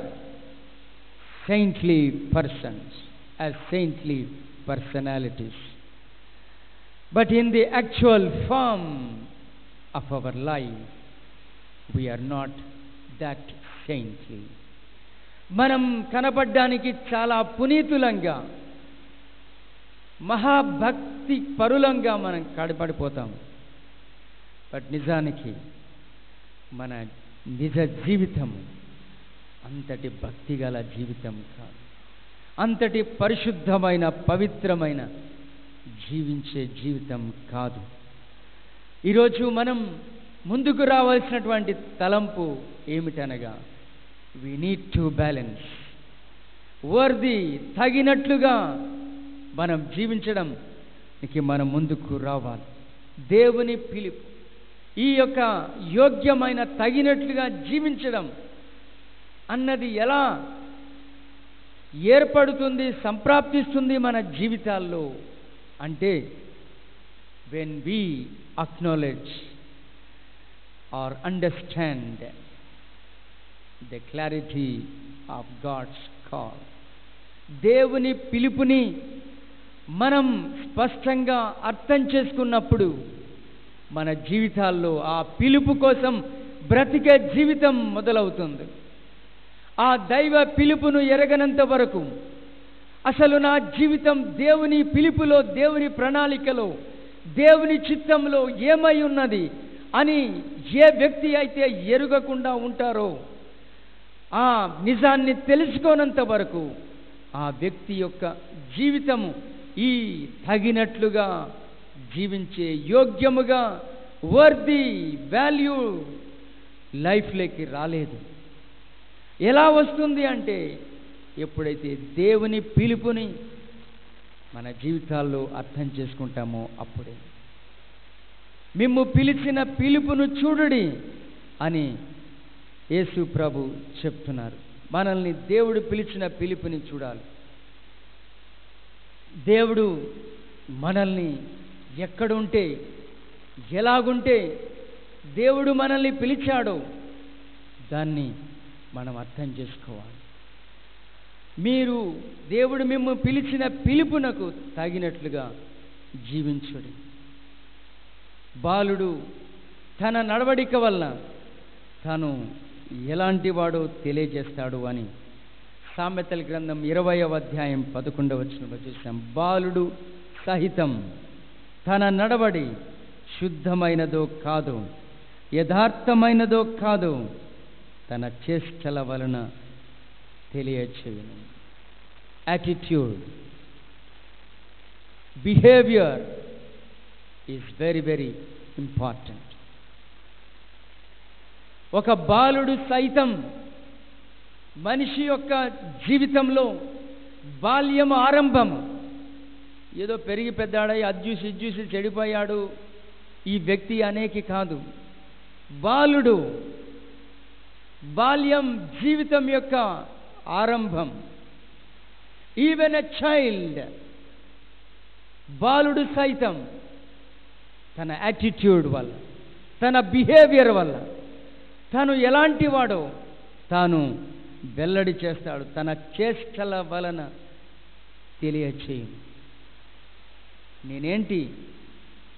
saintly persons as saintly personalities. But in the actual form of our life, we are not that saintly. మనం కనపడ్డానికి చాలా పునీతులంగా మహాభక్తి పరులంగా మనం కడపడిపోతాం బట్ నిజానికి మన నిజ జీవితం అంతటి భక్తి గల జీవితం కాదు. అంతటి పరిశుద్ధమైన పవిత్రమైన జీవించే జీవితం కాదు. ఈరోజు మనం ముందుకు రావాల్సినటువంటి తలంపు ఏమిటనగా we need to balance worthy తగినట్లుగా మనం జీవించడం మనం ముందుకు రావాలి. దేవుని పిలుపు. ఈ యొక్క యోగ్యమైన తగినట్లుగా జీవించడం అన్నది ఎలా ఏర్పడుతుంది సంప్రాప్తిస్తుంది మన జీవితాల్లో అంటే when we acknowledge or understand the clarity of God's call దేవుని పిలుపుని మనం స్పష్టంగా అర్థం చేసుకున్నప్పుడు మన జీవితాల్లో ఆ పిలుపు కోసం బ్రతికే జీవితం మొదలవుతుంది. ఆ దైవ పిలుపును ఎరగనంత వరకు అసలు నా జీవితం దేవుని పిలుపులో దేవుని ప్రణాళికలో దేవుని చిత్తంలో ఏమై ఉన్నది అని ఏ వ్యక్తి అయితే ఎరుగకుండా ఉంటారో ఆ నిజాన్ని తెలుసుకోనంత వరకు ఆ వ్యక్తి యొక్క జీవితము ఈ తగినట్లుగా జీవించే యోగ్యముగా వర్ది వాల్యూ లైఫ్లోకి రాలేదు. ఎలా వస్తుంది అంటే ఎప్పుడైతే దేవుని పిలుపుని మన జీవితాల్లో అర్థం చేసుకుంటామో అప్పుడే. మిమ్ము పిలిచిన పిలుపును చూడుడి అని యేసు ప్రభు చెప్తున్నారు. మనల్ని దేవుడు పిలిచిన పిలుపుని చూడాలి. దేవుడు మనల్ని ఎక్కడుంటే ఎలాగుంటే దేవుడు మనల్ని పిలిచాడో దాన్ని మనం అర్థం చేసుకోవాలి. మీరు దేవుడు మిమ్ము పిలిచిన పిలుపునకు తగినట్లుగా జీవించుడి. బాలుడు తన నడవడిక వలన తను ఎలాంటి వాడు తెలియజేస్తాడు అని సామెతల గ్రంథం ఇరవయవ అధ్యాయం పదకొండవ వచ్చిన చూసాం. బాలుడు సహితం తన నడవడి శుద్ధమైనదో కాదు యథార్థమైనదో కాదు తన చేష్టల వలన తెలియచేయను. Attitude behaviour is very very important ఒక బాలుడు సైతం మనిషి యొక్క జీవితంలో బాల్యం ఆరంభం. ఏదో పెరిగి పెద్దాడై అజ్జూసి ఇజ్జూసి చెడిపోయాడు. ఈ వ్యక్తి అనేకి కాదు. బాలుడు బాల్యం జీవితం యొక్క ఆరంభం. ఈవెన్ ఎ చైల్డ్ బాలుడు సైతం తన యాటిట్యూడ్ వల్ల తన బిహేవియర్ వల్ల తను ఎలాంటి వాడో తాను వెల్లడి చేస్తాడు తన చేష్టల వలన తెలియచేయు నేనేంటి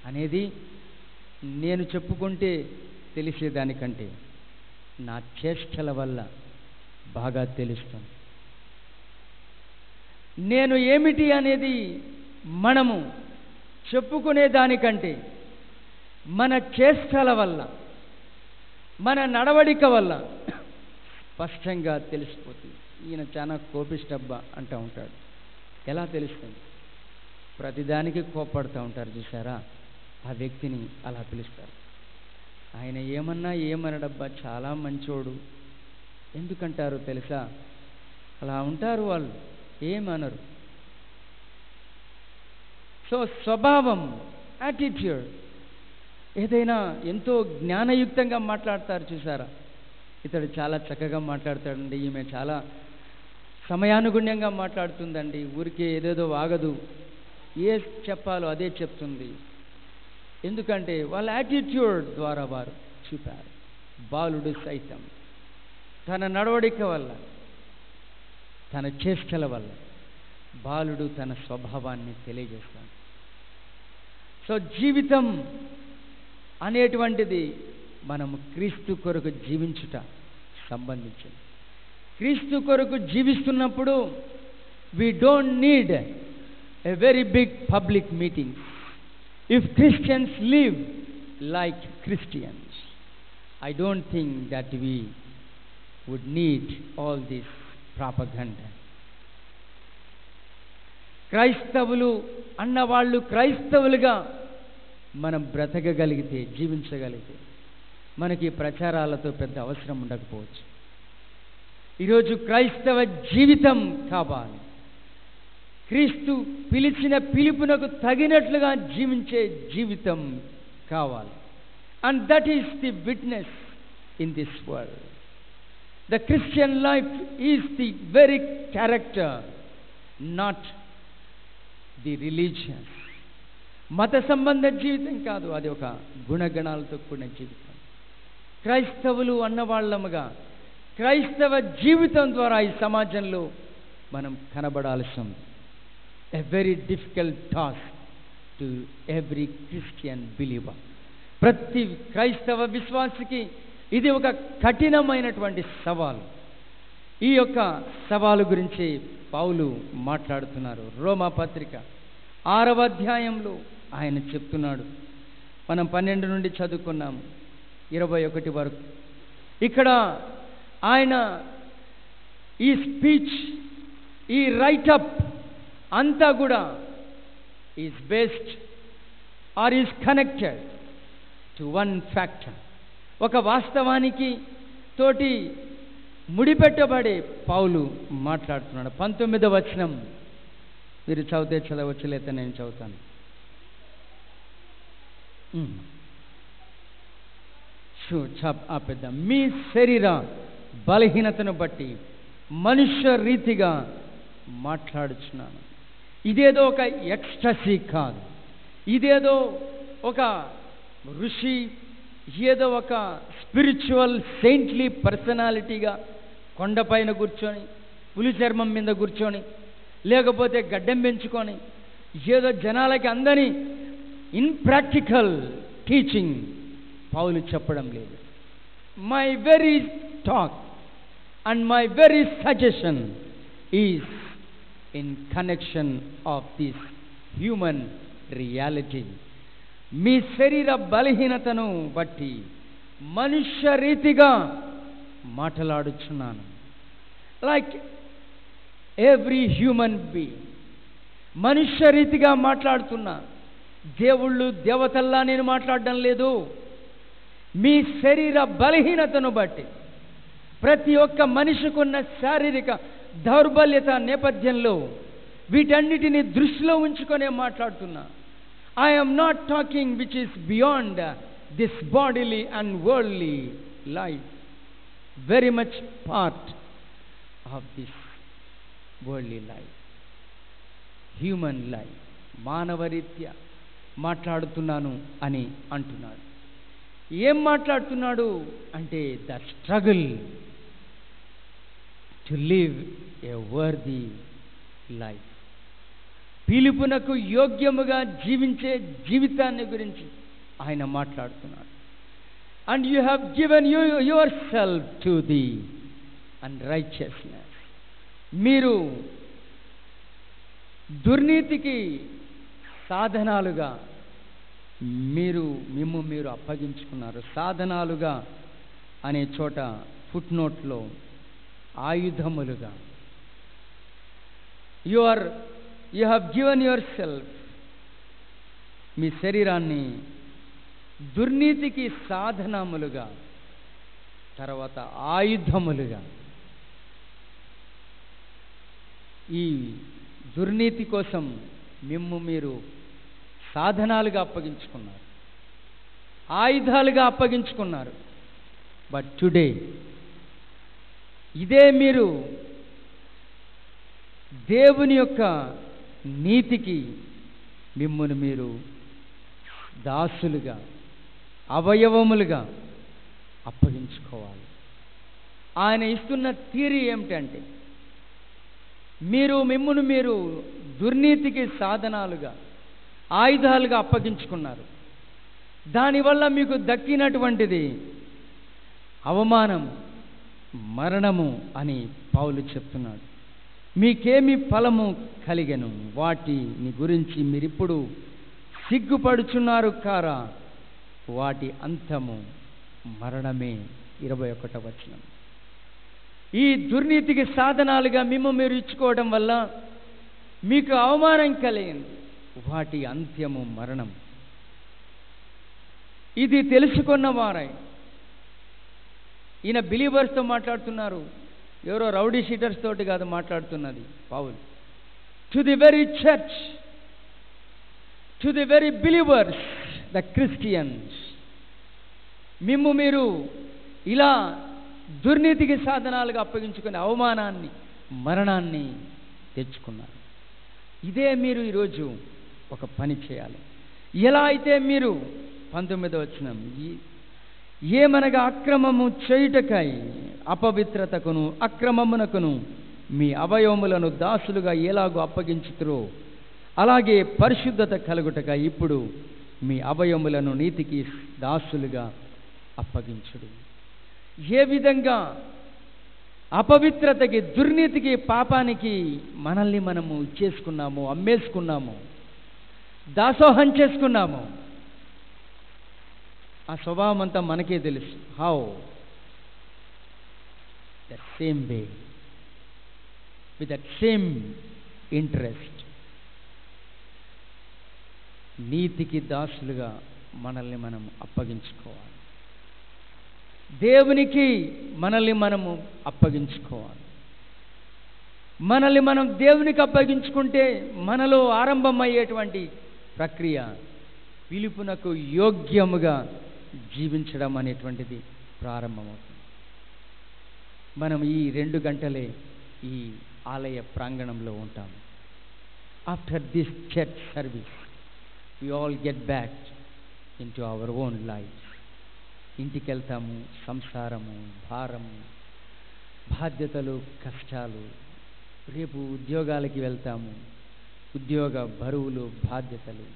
అనేది నేను చెప్పుకుంటే తెలిసేదానికంటే నా చేష్టల వల్ల బాగా తెలుస్తుంది. నేను ఏమిటి అనేది మనము చెప్పుకునే దానికంటే మన చేష్టల వల్ల మన నడవడిక వల్ల స్పష్టంగా తెలిసిపోతుంది. ఈయన చాలా కోపిష్టబ్బా అంటూ ఉంటాడు. ఎలా తెలుస్తుంది? ప్రతిదానికి కోప్పడుతూ ఉంటారు చూసారా ఆ వ్యక్తిని అలా పిలుస్తారు. ఆయన ఏమన్నా ఏమనడబ్బా చాలా మంచోడు. ఎందుకంటారు తెలుసా? అలా ఉంటారు వాళ్ళు. ఏమనరు. సో స్వభావం యాటిట్యూడ్ ఏదైనా ఎంతో జ్ఞానయుక్తంగా మాట్లాడతారు చూసారా? ఇతడు చాలా చక్కగా మాట్లాడతాడండి. ఈమె చాలా సమయానుగుణ్యంగా మాట్లాడుతుందండి. ఊరికే ఏదేదో వాగదు. ఏ చెప్పాలో అదే చెప్తుంది. ఎందుకంటే వాళ్ళ యాటిట్యూడ్ ద్వారా వారు చూపారు. బాలుడు సైతం తన నడవడిక వల్ల తన చేష్టల వల్ల బాలుడు తన స్వభావాన్ని తెలియజేస్తాడు. సో జీవితం అనేటువంటిది మనము క్రీస్తు కొరకు జీవించుట సంబంధించింది. క్రీస్తు కొరకు జీవిస్తున్నప్పుడు we don't need a very big public meeting if Christians live like Christians I don't think that we would need all this propaganda క్రైస్తవులు అన్నవాళ్ళు క్రైస్తవులుగా మనం బ్రతకగలిగితే జీవించగలిగితే మనకి ప్రచారాలతో పెద్ద అవసరం ఉండకపోవచ్చు. ఈరోజు క్రైస్తవ జీవితం కావాలి. క్రీస్తు పిలిచిన పిలుపునకు తగినట్లుగా జీవించే జీవితం కావాలి. And that is the witness in this world the Christian life is the very character not the religions మత సంబంధ జీవితం కాదు అది ఒక గుణగణాలతో కూడిన జీవితం. క్రైస్తవులు అన్నవాళ్ళముగా క్రైస్తవ జీవితం ద్వారా ఈ సమాజంలో మనం కనబడాల్సి ఉంది a very difficult task to every Christian believer ప్రతి క్రైస్తవ విశ్వాసికి ఇది ఒక కఠినమైనటువంటి సవాలు. ఈ యొక్క సవాలు గురించి పౌలు మాట్లాడుతున్నారు. రోమా పత్రిక ఆరవ అధ్యాయంలో ఆయన చెప్తున్నాడు. మనం పన్నెండు నుండి చదువుకున్నాం. ఇరవై ఒకటి వరకు. ఇక్కడ ఆయన ఈ స్పీచ్ ఈ రైటప్ అంతా కూడా is based or is connected to one factor ఒక వాస్తవానికి తోటి ముడిపెట్టబడే పౌలు మాట్లాడుతున్నాడు. పంతొమ్మిదవ వచనం. మీరు చదివితే చదవచ్చు లేకపోతే నేను చదువుతాను. ఉమ్. చూ ఆపేద్దాం. మీ శరీర బలహీనతను బట్టి మనుష్య రీతిగా మాట్లాడుచున్నాను. ఇదేదో ఒక ఎక్స్టసీ కాదు. ఇదేదో ఒక ఋషి ఏదో ఒక స్పిరిచువల్ సెయింట్లీ పర్సనాలిటీగా కొండపైన కూర్చొని పులి చర్మం మీద కూర్చొని లేకపోతే గడ్డం పెంచుకొని ఏదో జనాలకి అందని ఇన్ ప్రాక్టికల్ టీచింగ్ పౌలు చెప్పడం లేదు. My very talk and my very suggestion is in connection of this human reality మీ శరీర బలహీనతను బట్టి మనుష్య రీతిగా మాట్లాడుచున్నాను. లైక్ ఎవ్రీ హ్యూమన్ బీ మనుష్య రీతిగా మాట్లాడుతున్నా. దేవుళ్ళు దేవతల్లా నేను మాట్లాడడం లేదు. మీ శరీర బలహీనతను బట్టి ప్రతి ఒక్క మనిషికున్న శారీరక దౌర్బల్యత నేపథ్యంలో వీటన్నిటిని దృష్టిలో ఉంచుకొనే మాట్లాడుతున్నా. I'm not talking which is beyond this bodily and worldly life very much part of this worldly life human life మానవరీత్యా మాట్లాడుతున్నాను అని అంటున్నాడు. ఏం మాట్లాడుతున్నాడు? అంటే the struggle to live a worthy life. పిలుపునకు యోగ్యముగా జీవించే జీవితాన్ని గురించి ఆయన మాట్లాడుతున్నాడు. And you have given you yourself to the and righteousness మీరు దుర్నీతికి సాధనాలుగా మీరు మిమ్ము మీరు అప్పగించుకున్నారు. సాధనాలుగా అనే చోట ఫుట్ నోట్లో ఆయుధములుగా. You are you have given yourself మీ శరీరాన్ని దుర్నీతికి సాధనములుగా తర్వాత ఆయుధములుగా. ఈ దుర్నీతి కోసం మిమ్ము మీరు సాధనాలుగా అప్పగించుకున్నారు. ఆయుధాలుగా అప్పగించుకున్నారు. బట్ టుడే ఇదే మీరు దేవుని యొక్క నీతికి మిమ్మల్ని మీరు దాసులుగా అవయవములుగా అప్పగించుకోవాలి. ఆయన ఇస్తున్న థీరీ ఏమిటంటే మీరు మిమ్మల్ని మీరు దుర్నీతికి సాధనాలుగా ఆయుధాలుగా అప్పగించుకున్నారు. దానివల్ల మీకు దక్కినటువంటిది అవమానం మరణము అని పౌలు చెప్తున్నాడు. మీకేమి ఫలము కలిగను వాటిని గురించి మీరిప్పుడు సిగ్గుపడుచున్నారు కారా? వాటి అంతము మరణమే. ఇరవై ఒకటవ వచనం. ఈ దుర్నీతికి సాధనాలుగా మిమ్మ మీరు ఇచ్చుకోవడం వల్ల మీకు అవమానం కలిగింది. వాటి అంత్యము మరణం. ఇది తెలుసుకున్న వారై ఈయన బిలీవర్స్తో మాట్లాడుతున్నారు. ఎవరో రౌడీ షీటర్స్ తోటి కాదు మాట్లాడుతున్నది Paul to the very church to the very believers the Christians. మిమ్ము మీరు ఇలా దుర్నీతికి సాధనాలుగా అప్పగించుకునే అవమానాన్ని మరణాన్ని తెచ్చుకున్నారు. ఇదే మీరు ఈరోజు ఒక పని చేయాలి. ఎలా అయితే మీరు పంతొమ్మిదో వచ్చిన ఏమనగా అక్రమము చేయుటకై అపవిత్రతకును అక్రమమునకును మీ అవయవములను దాసులుగా ఎలాగో అప్పగించుతురో అలాగే పరిశుద్ధత కలుగుటగా ఇప్పుడు మీ అవయములను నీతికి దాసులుగా అప్పగించుడు. ఏ విధంగా అపవిత్రతకి దుర్నీతికి పాపానికి మనల్ని మనము ఇచ్చేసుకున్నాము అమ్మేసుకున్నాము దాసోహం చేసుకున్నాము. ఆ స్వభావం అంతా మనకే తెలుసు. How the same way with that same interest నీతికి దాసులుగా మనల్ని మనం అప్పగించుకోవాలి. దేవునికి మనల్ని మనము అప్పగించుకోవాలి. మనల్ని మనం దేవునికి అప్పగించుకుంటే మనలో ఆరంభమయ్యేటువంటి ప్రక్రియ పిలుపునకు యోగ్యముగా జీవించడం అనేటువంటిది ప్రారంభమవుతుంది. మనం ఈ రెండు గంటలే ఈ ఆలయ ప్రాంగణంలో ఉంటాము after this church service we all get back into our own life ఇంటికి వెళ్తాము సంసారము భారము బాధ్యతలు కష్టాలు. రేపు ఉద్యోగాలకి వెళ్తాము. ఉద్యోగ బరువులు బాధ్యతలు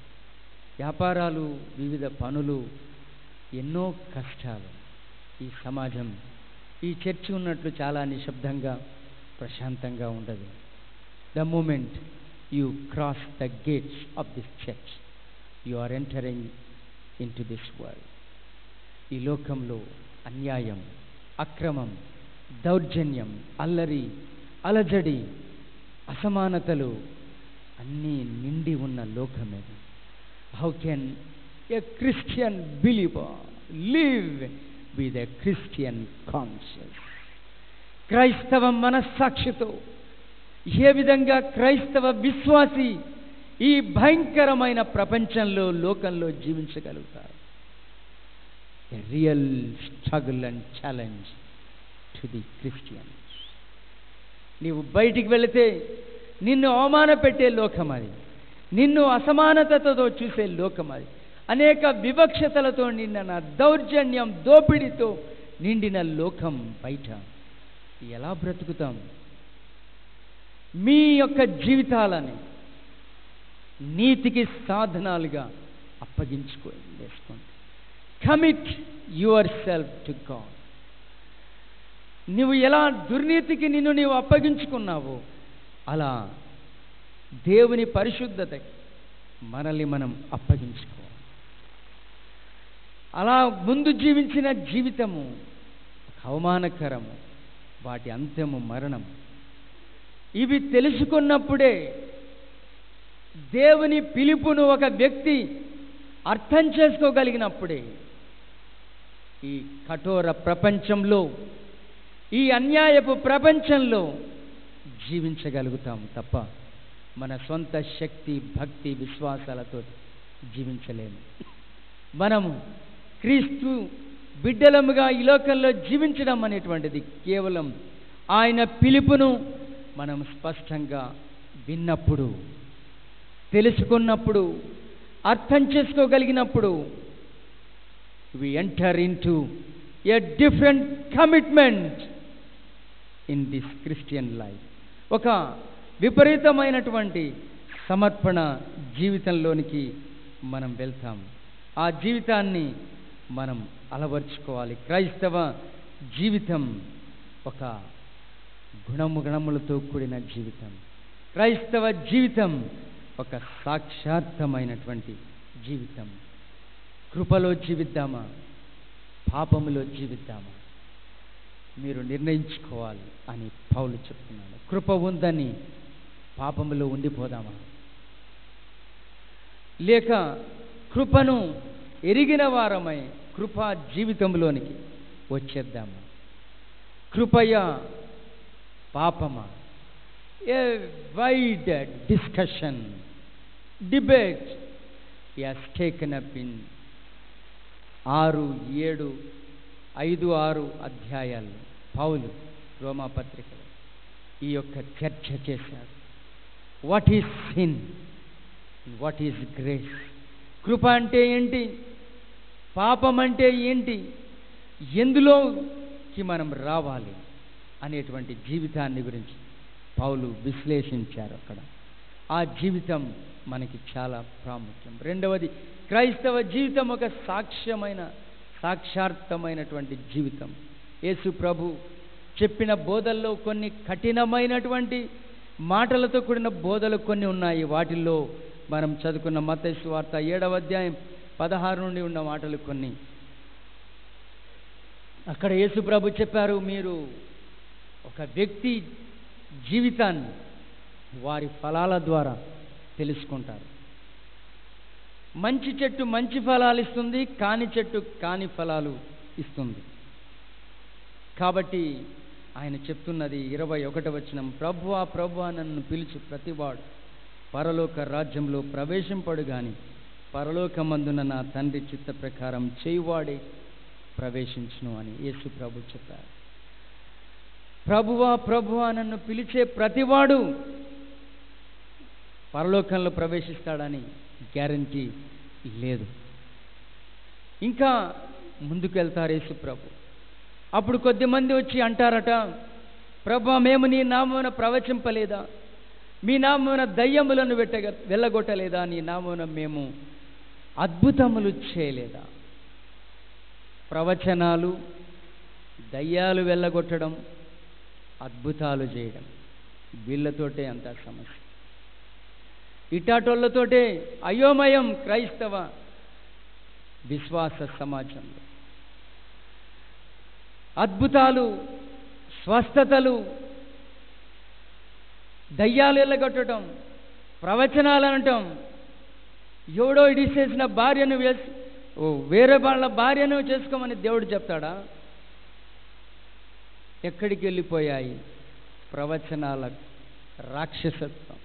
వ్యాపారాలు వివిధ పనులు ఎన్నో కష్టాలు. ఈ సమాజం ఈ చర్చి ఉన్నట్లు చాలా నిశ్శబ్దంగా ప్రశాంతంగా ఉండదు. The moment you cross the gates of this church you are entering into this world ఈ లోకంలో అన్యాయం అక్రమం దౌర్జన్యం అల్లరి అలజడి అసమానతలు అన్నీ నిండి ఉన్న లోకమేది how can a Christian believer live with a Christian conscious క్రైస్తవ మనస్సాక్షితో ఏ విధంగా క్రైస్తవ విశ్వాసి ఈ భయంకరమైన ప్రపంచంలో లోకంలో జీవించగలుగుతారు? Real struggle and and to the the నీవు బయటికి వెళితే నిన్ను అవమాన పెట్టే లోకం అది. నిన్ను అసమానతతో చూసే లోకం అది. అనేక వివక్షతలతో నిన్న దౌర్జన్యం దోపిడీతో నిండిన లోకం బయట. ఎలా బ్రతుకుతాం? మీ యొక్క జీవితాలని నీతికి సాధనాలుగా అప్పగించుకో వేసుకోండి. Commit yourself to God నువ్వు ఎలా దుర్నీతికి నిన్ను నీవు అప్పగించుకున్నావో అలా దేవుని పరిశుద్ధతకి మనల్ని మనం అప్పగించుకోవాలి. అలా ముందు జీవించిన జీవితము అవమానకరము వాటి అంత్యము మరణము. ఇవి తెలుసుకున్నప్పుడే దేవుని పిలుపును ఒక వ్యక్తి అర్థం చేసుకోగలిగినప్పుడే ఈ కఠోర ప్రపంచంలో ఈ అన్యాయపు ప్రపంచంలో జీవించగలుగుతాం తప్ప మన సొంత శక్తి భక్తి విశ్వాసాలతో జీవించలేము. మనము క్రీస్తు బిడ్డలముగా ఈ లోకంలో జీవించడం అనేటువంటిది కేవలం ఆయన పిలుపును మనం స్పష్టంగా విన్నప్పుడు తెలుసుకున్నప్పుడు అర్థం చేసుకోగలిగినప్పుడు we enter into a different commitment in this Christian life ఒక విపరీతమైనటువంటి సమర్పణ జీవితంలోనికి మనం వెళ్తాం. ఆ జీవితాన్ని మనం అలవర్చుకోవాలి. క్రైస్తవ జీవితం ఒక గుణము గుణములతో కూడిన జీవితం. క్రైస్తవ జీవితం ఒక సాక్షార్థమైనటువంటి జీవితం. కృపలో జీవిద్దామా? పాపములో జీవిద్దామా? మీరు నిర్ణయించుకోవాలి అని పౌలు చెప్తున్నాడు. కృప ఉందని పాపములో ఉండిపోదామా? లేక కృపను ఎరిగిన వారమై కృపా జీవితంలోనికి వచ్చేద్దామా? కృపయ పాపమా? A wide discussion debate as taken up in ఆరు ఏడు ఐదు ఆరు అధ్యాయాలు. పౌలు రోమాపత్రికలు ఈ యొక్క చర్చ చేశారు. What is sin what is grace కృప అంటే ఏంటి? పాపం అంటే ఏంటి? ఎందులోకి మనం రావాలి అనేటువంటి జీవితాన్ని గురించి పౌలు విశ్లేషించారు అక్కడ. ఆ జీవితం మనకి చాలా ప్రాముఖ్యం. రెండవది క్రైస్తవ జీవితం ఒక సాక్ష్యమైన సాక్షార్థమైనటువంటి జీవితం. యేసు ప్రభు చెప్పిన బోధల్లో కొన్ని కఠినమైనటువంటి మాటలతో కూడిన బోధలు కొన్ని ఉన్నాయి. వాటిల్లో మనం చదువుకున్న మతైసు వార్త ఏడవ అధ్యాయం పదహారు నుండి ఉన్న మాటలు కొన్ని. అక్కడ యేసుప్రభు చెప్పారు మీరు ఒక వ్యక్తి జీవితాన్ని వారి ఫలాల ద్వారా తెలుసుకుంటారు. మంచి చెట్టు మంచి ఫలాలు ఇస్తుంది కాని చెట్టు కాని ఫలాలు ఇస్తుంది. కాబట్టి ఆయన చెప్తున్నది ఇరవై ఒకటి వచ్చిన ప్రభువా ప్రభువా నన్ను పిలుచు ప్రతివాడు. పరలోక రాజ్యంలో ప్రవేశింపడు గాని పరలోకమందున నా తండ్రి చిత్త ప్రకారం చేయువాడే ప్రవేశించును అని యేసు ప్రభు చెప్పారు. ప్రభువా ప్రభువా నన్ను పిలిచే ప్రతివాడు పరలోకంలో ప్రవేశిస్తాడని గ్యారంటీ లేదు. ఇంకా ముందుకు వెళ్తారు యేసు ప్రభు. అప్పుడు కొద్దిమంది వచ్చి అంటారట ప్రభా మేము నీ నామమున ప్రవచింపలేదా? మీ నామమున దయ్యములను పెట్టగ వెళ్ళగొట్టలేదా? నీ నామమున మేము అద్భుతములు చేయలేదా? ప్రవచనాలు దయ్యాలు వెళ్ళగొట్టడం అద్భుతాలు చేయడం. వీళ్ళతోటే అంత సమస్య. ఇటాటోళ్ళతోటే అయోమయం క్రైస్తవ విశ్వాస సమాజంలో. అద్భుతాలు స్వస్థతలు దయ్యాలు ఎల్లగొట్టడం ప్రవచనాలు అనటం ఎవడో ఇడిసేసిన భార్యను వేసి ఓ వేరే వాళ్ళ భార్యను చేసుకోమని దేవుడు చెప్తాడా? ఎక్కడికి వెళ్ళిపోయాయి? ప్రవచనాల రాక్షసత్వం.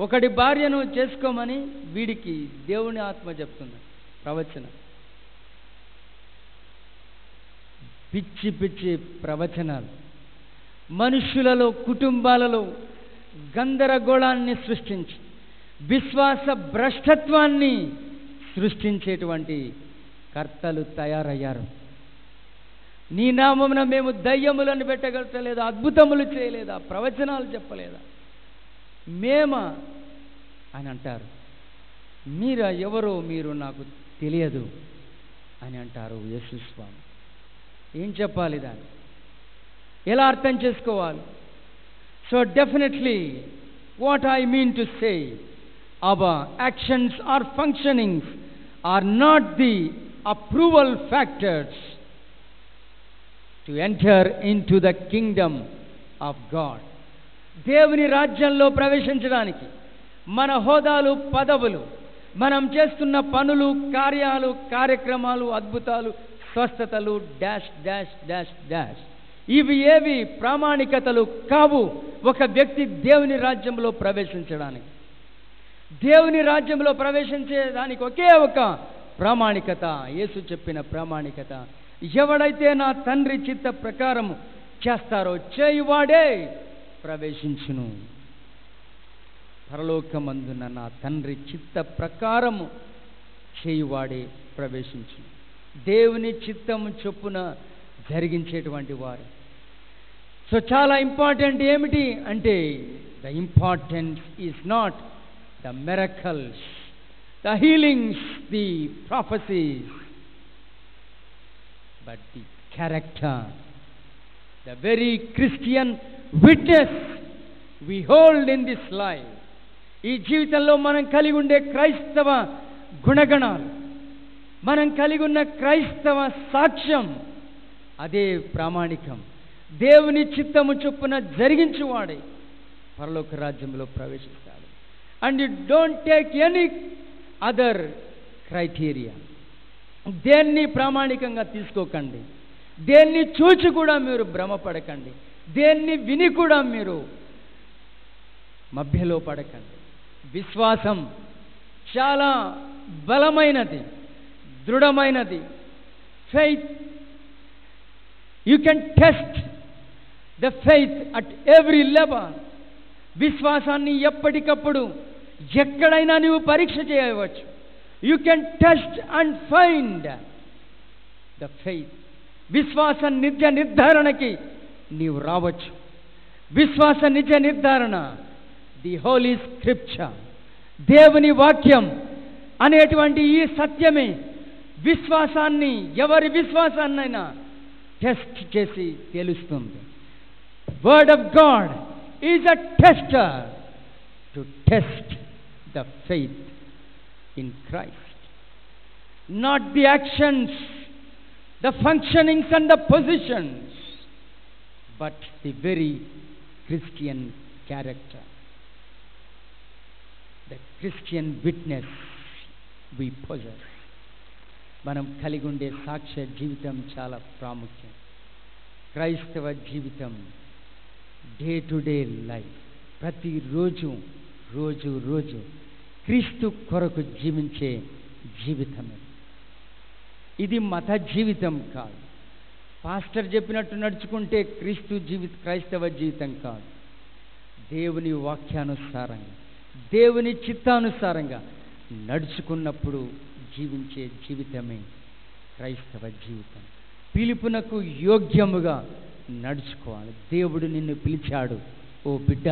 ఒకటి భార్యను చేసుకోమని వీడికి దేవుని ఆత్మ చెప్తుంది. ప్రవచనం. పిచ్చి పిచ్చి ప్రవచనాలు. మనుషులలో కుటుంబాలలో గందరగోళాన్ని సృష్టించి విశ్వాస భ్రష్టత్వాన్ని సృష్టించేటువంటి కర్తలు తయారయ్యారు. నీ నామమున మేము దయ్యములను పెట్టగలటలేదా అద్భుతములు చేయలేదా? ప్రవచనాలు చెప్పలేదా? మేమా? అని అంటారు. మీరా ఎవరో మీరు నాకు తెలియదు అని అంటారు యేసు స్వామి ఏం చెప్పాలి దాన్ని? ఎలా అర్థం చేసుకోవాలి? So definitely what I mean to say our actions or functionings are not the approval factors to enter into the kingdom of God దేవుని రాజ్యంలో ప్రవేశించడానికి మన హోదాలు పదవులు మనం చేస్తున్న పనులు కార్యాలు కార్యక్రమాలు అద్భుతాలు స్వస్థతలు డాష్ డాష్ డాష్ డాష్. ఇవి ఏవి ప్రామాణికతలు కావు. ఒక వ్యక్తి దేవుని రాజ్యంలో ప్రవేశించడానికి. దేవుని రాజ్యంలో ప్రవేశించేదానికి ఒకే ఒక ప్రామాణికత. యేసు చెప్పిన ప్రామాణికత. ఎవడైతే నా తండ్రి చిత్త ప్రకారం చేస్తారో చేయువాడే ప్రవేశించును. పరలోకమందున నా తండ్రి చిత్త ప్రకారము చేయువాడే ప్రవేశించును. దేవుని చిత్తము చొప్పున జరిగించేటువంటి వారు. సో చాలా ఇంపార్టెంట్ ఏమిటి అంటే the importance is not the miracles the healings the prophecies but the character the very Christian witness we hold in this life ఈ జీవితంలో మనం కలిగి ఉండే క్రైస్తవ గుణగణాలు మనం కలిగి ఉన్న క్రైస్తవ సాక్ష్యం అదే ప్రామాణికం. దేవుని చిత్తము చొప్పున జరిగించువాడే పరలోక రాజ్యంలో ప్రవేశిస్తాడు. And you don't take any other criteria దేన్ని ప్రామాణికంగా తీసుకోకండి. దేన్ని చూచి కూడా మీరు భ్రమపడకండి. దేన్ని విని కూడా మీరు మభ్యలో పడకండి. విశ్వాసం చాలా బలమైనది. దృఢమైనది. Faith you can test the faith at every level విశ్వాసాన్ని ఎప్పటికప్పుడు ఎక్కడైనా నీవు పరీక్ష చేయవచ్చు. You can test and find the faith విశ్వాస నిజ నిర్ధారణకి నీవు రావచ్చు. విశ్వాస నిజ నిర్ధారణ ది హోలీ స్క్రిప్చర్ దేవుని వాక్యం అనేటువంటి ఈ సత్యమే విశ్వాసాన్ని ఎవరి విశ్వాసాన్నైనా టెస్ట్ చేసి తెలుస్తుంది. Word of God is a tester to test the faith in Christ not the actions the functionings and the positions but the very Christian character the Christian witness we possess మనం కలిగి ఉండే సాక్ష్య జీవితం చాలా ప్రాముఖ్యం. క్రైస్తవ జీవితం డే టు డే లైఫ్. ప్రతిరోజు రోజు రోజు క్రీస్తు కొరకు జీవించే జీవితమే ఇది. మత జీవితం కాదు. పాస్టర్ చెప్పినట్టు నడుచుకుంటే క్రీస్తు జీవిత క్రైస్తవ జీవితం కాదు. దేవుని వాక్యానుసారంగా దేవుని చిత్తానుసారంగా నడుచుకున్నప్పుడు జీవించే జీవితమే క్రైస్తవ జీవితం. పిలుపునకు యోగ్యముగా నడుచుకోవాలి. దేవుడు నిన్ను పిలిచాడు. ఓ బిడ్డ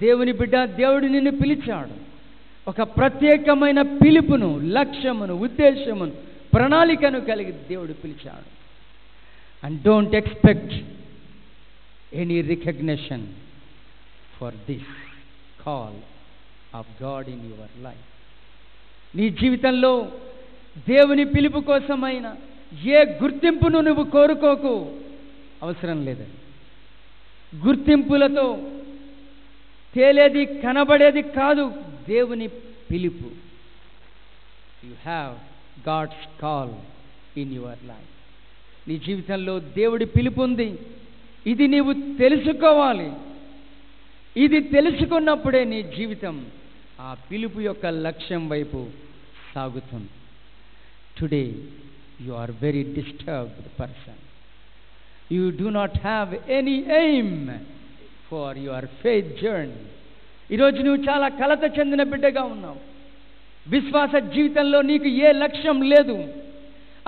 దేవుని బిడ్డ దేవుడు నిన్ను పిలిచాడు. ఒక ప్రత్యేకమైన పిలుపును లక్ష్యమును ఉద్దేశమును ప్రణాళికను కలిగి దేవుడు పిలిచాడు. And don't expect any recognition for this call of God in your life నీ జీవితంలో దేవుని పిలుపు కోసమైన ఏ గుర్తింపును నువ్వు కోరుకోకు అవసరం లేదని గుర్తింపులతో తేలేది కనబడేది కాదు దేవుని పిలుపు. You have God's call in your life నీ జీవితంలో దేవుడి పిలుపు ఉంది. ఇది నీవు తెలుసుకోవాలి. ఇది తెలుసుకున్నప్పుడే నీ జీవితం ఆ పిలుపు యొక్క లక్ష్యం వైపు సాగుతుంది today you are very disturbed person you do not have any aim for your faith journey ఈరోజు నువ్వు చాలా కలత చెందిన బిడ్డగా ఉన్నావు. విశ్వాస జీవితంలో నీకు ఏ లక్ష్యం లేదు.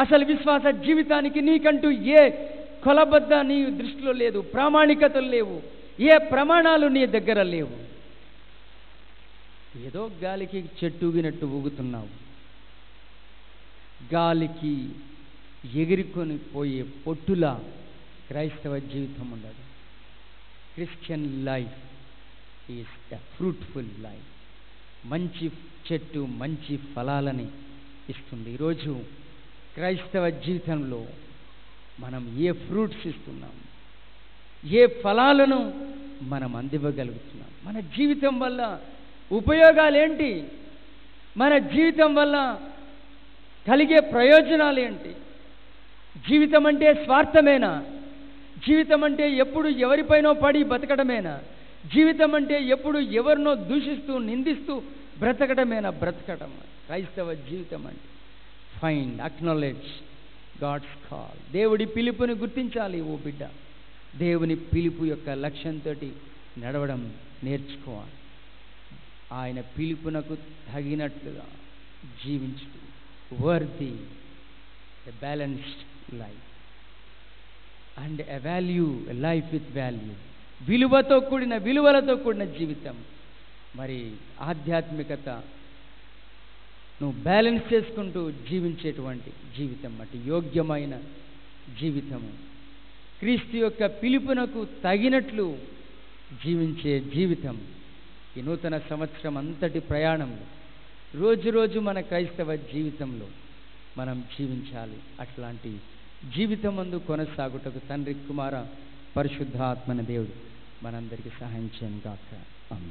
అసలు విశ్వాస జీవితానికి నీకంటూ ఏ కొలబద్ద నీ దృష్టిలో లేదు. ప్రామాణికతలు లేవు. ఏ ప్రమాణాలు నీ దగ్గర లేవు. ఏదో గాలికి చెట్టుగినట్టు ఊగుతున్నావు. గాలికి ఎగిరికొని పోయే పొట్టులా క్రైస్తవ జీవితం ఉండదు. Christian life is the fruitful life మంచి చెట్టు మంచి ఫలాలని ఇస్తుంది. ఈరోజు క్రైస్తవ జీవితంలో మనం ఏ ఫ్రూట్స్ ఇస్తున్నాం? ఏ ఫలాలను మనం అందివ్వగలుగుతున్నాం? మన జీవితం వల్ల ఉపయోగాలు ఏంటి మన జీవితం వల్ల కలిగే ప్రయోజనాలు ఏంటి? జీవితం అంటే స్వార్థమేనా? జీవితం అంటే ఎప్పుడు ఎవరిపైనో పడి బతకడమేనా జీవితం అంటే ఎప్పుడు ఎవరినో దూషిస్తూ నిందిస్తూ బ్రతకడమేనా? బ్రతకడం. క్రైస్తవ జీవితం అంటే ఫైండ్ అక్నాలెడ్జ్ గాడ్స్ కాల్ దేవుడి పిలుపుని గుర్తించాలి ఓ బిడ్డ. దేవుని పిలుపు యొక్క లక్ష్యంతో నడవడం నేర్చుకోవాలి. ఆయన పిలుపునకు తగినట్లుగా జీవించు worthy a balanced life and a value a life with value విలువతో కూడిన విలువలతో కూడిన జీవితం. మరి ఆధ్యాత్మికత నువ్వు బ్యాలెన్స్ చేసుకుంటూ జీవించేటువంటి జీవితం అంటే యోగ్యమైన జీవితము. క్రీస్తు యొక్క పిలుపునకు తగినట్లు జీవించే జీవితం. ఈ నూతన సంవత్సరం అంతటి ప్రయాణంలో రోజు రోజు మన క్రైస్తవ జీవితంలో మనం జీవించాలి అట్లాంటి జీవితం అందు కొనసాగుటకు తండ్రి కుమార పరిశుద్ధాత్మన దేవుడు మనందరికీ సహాయం చేయను కాక అమ్మ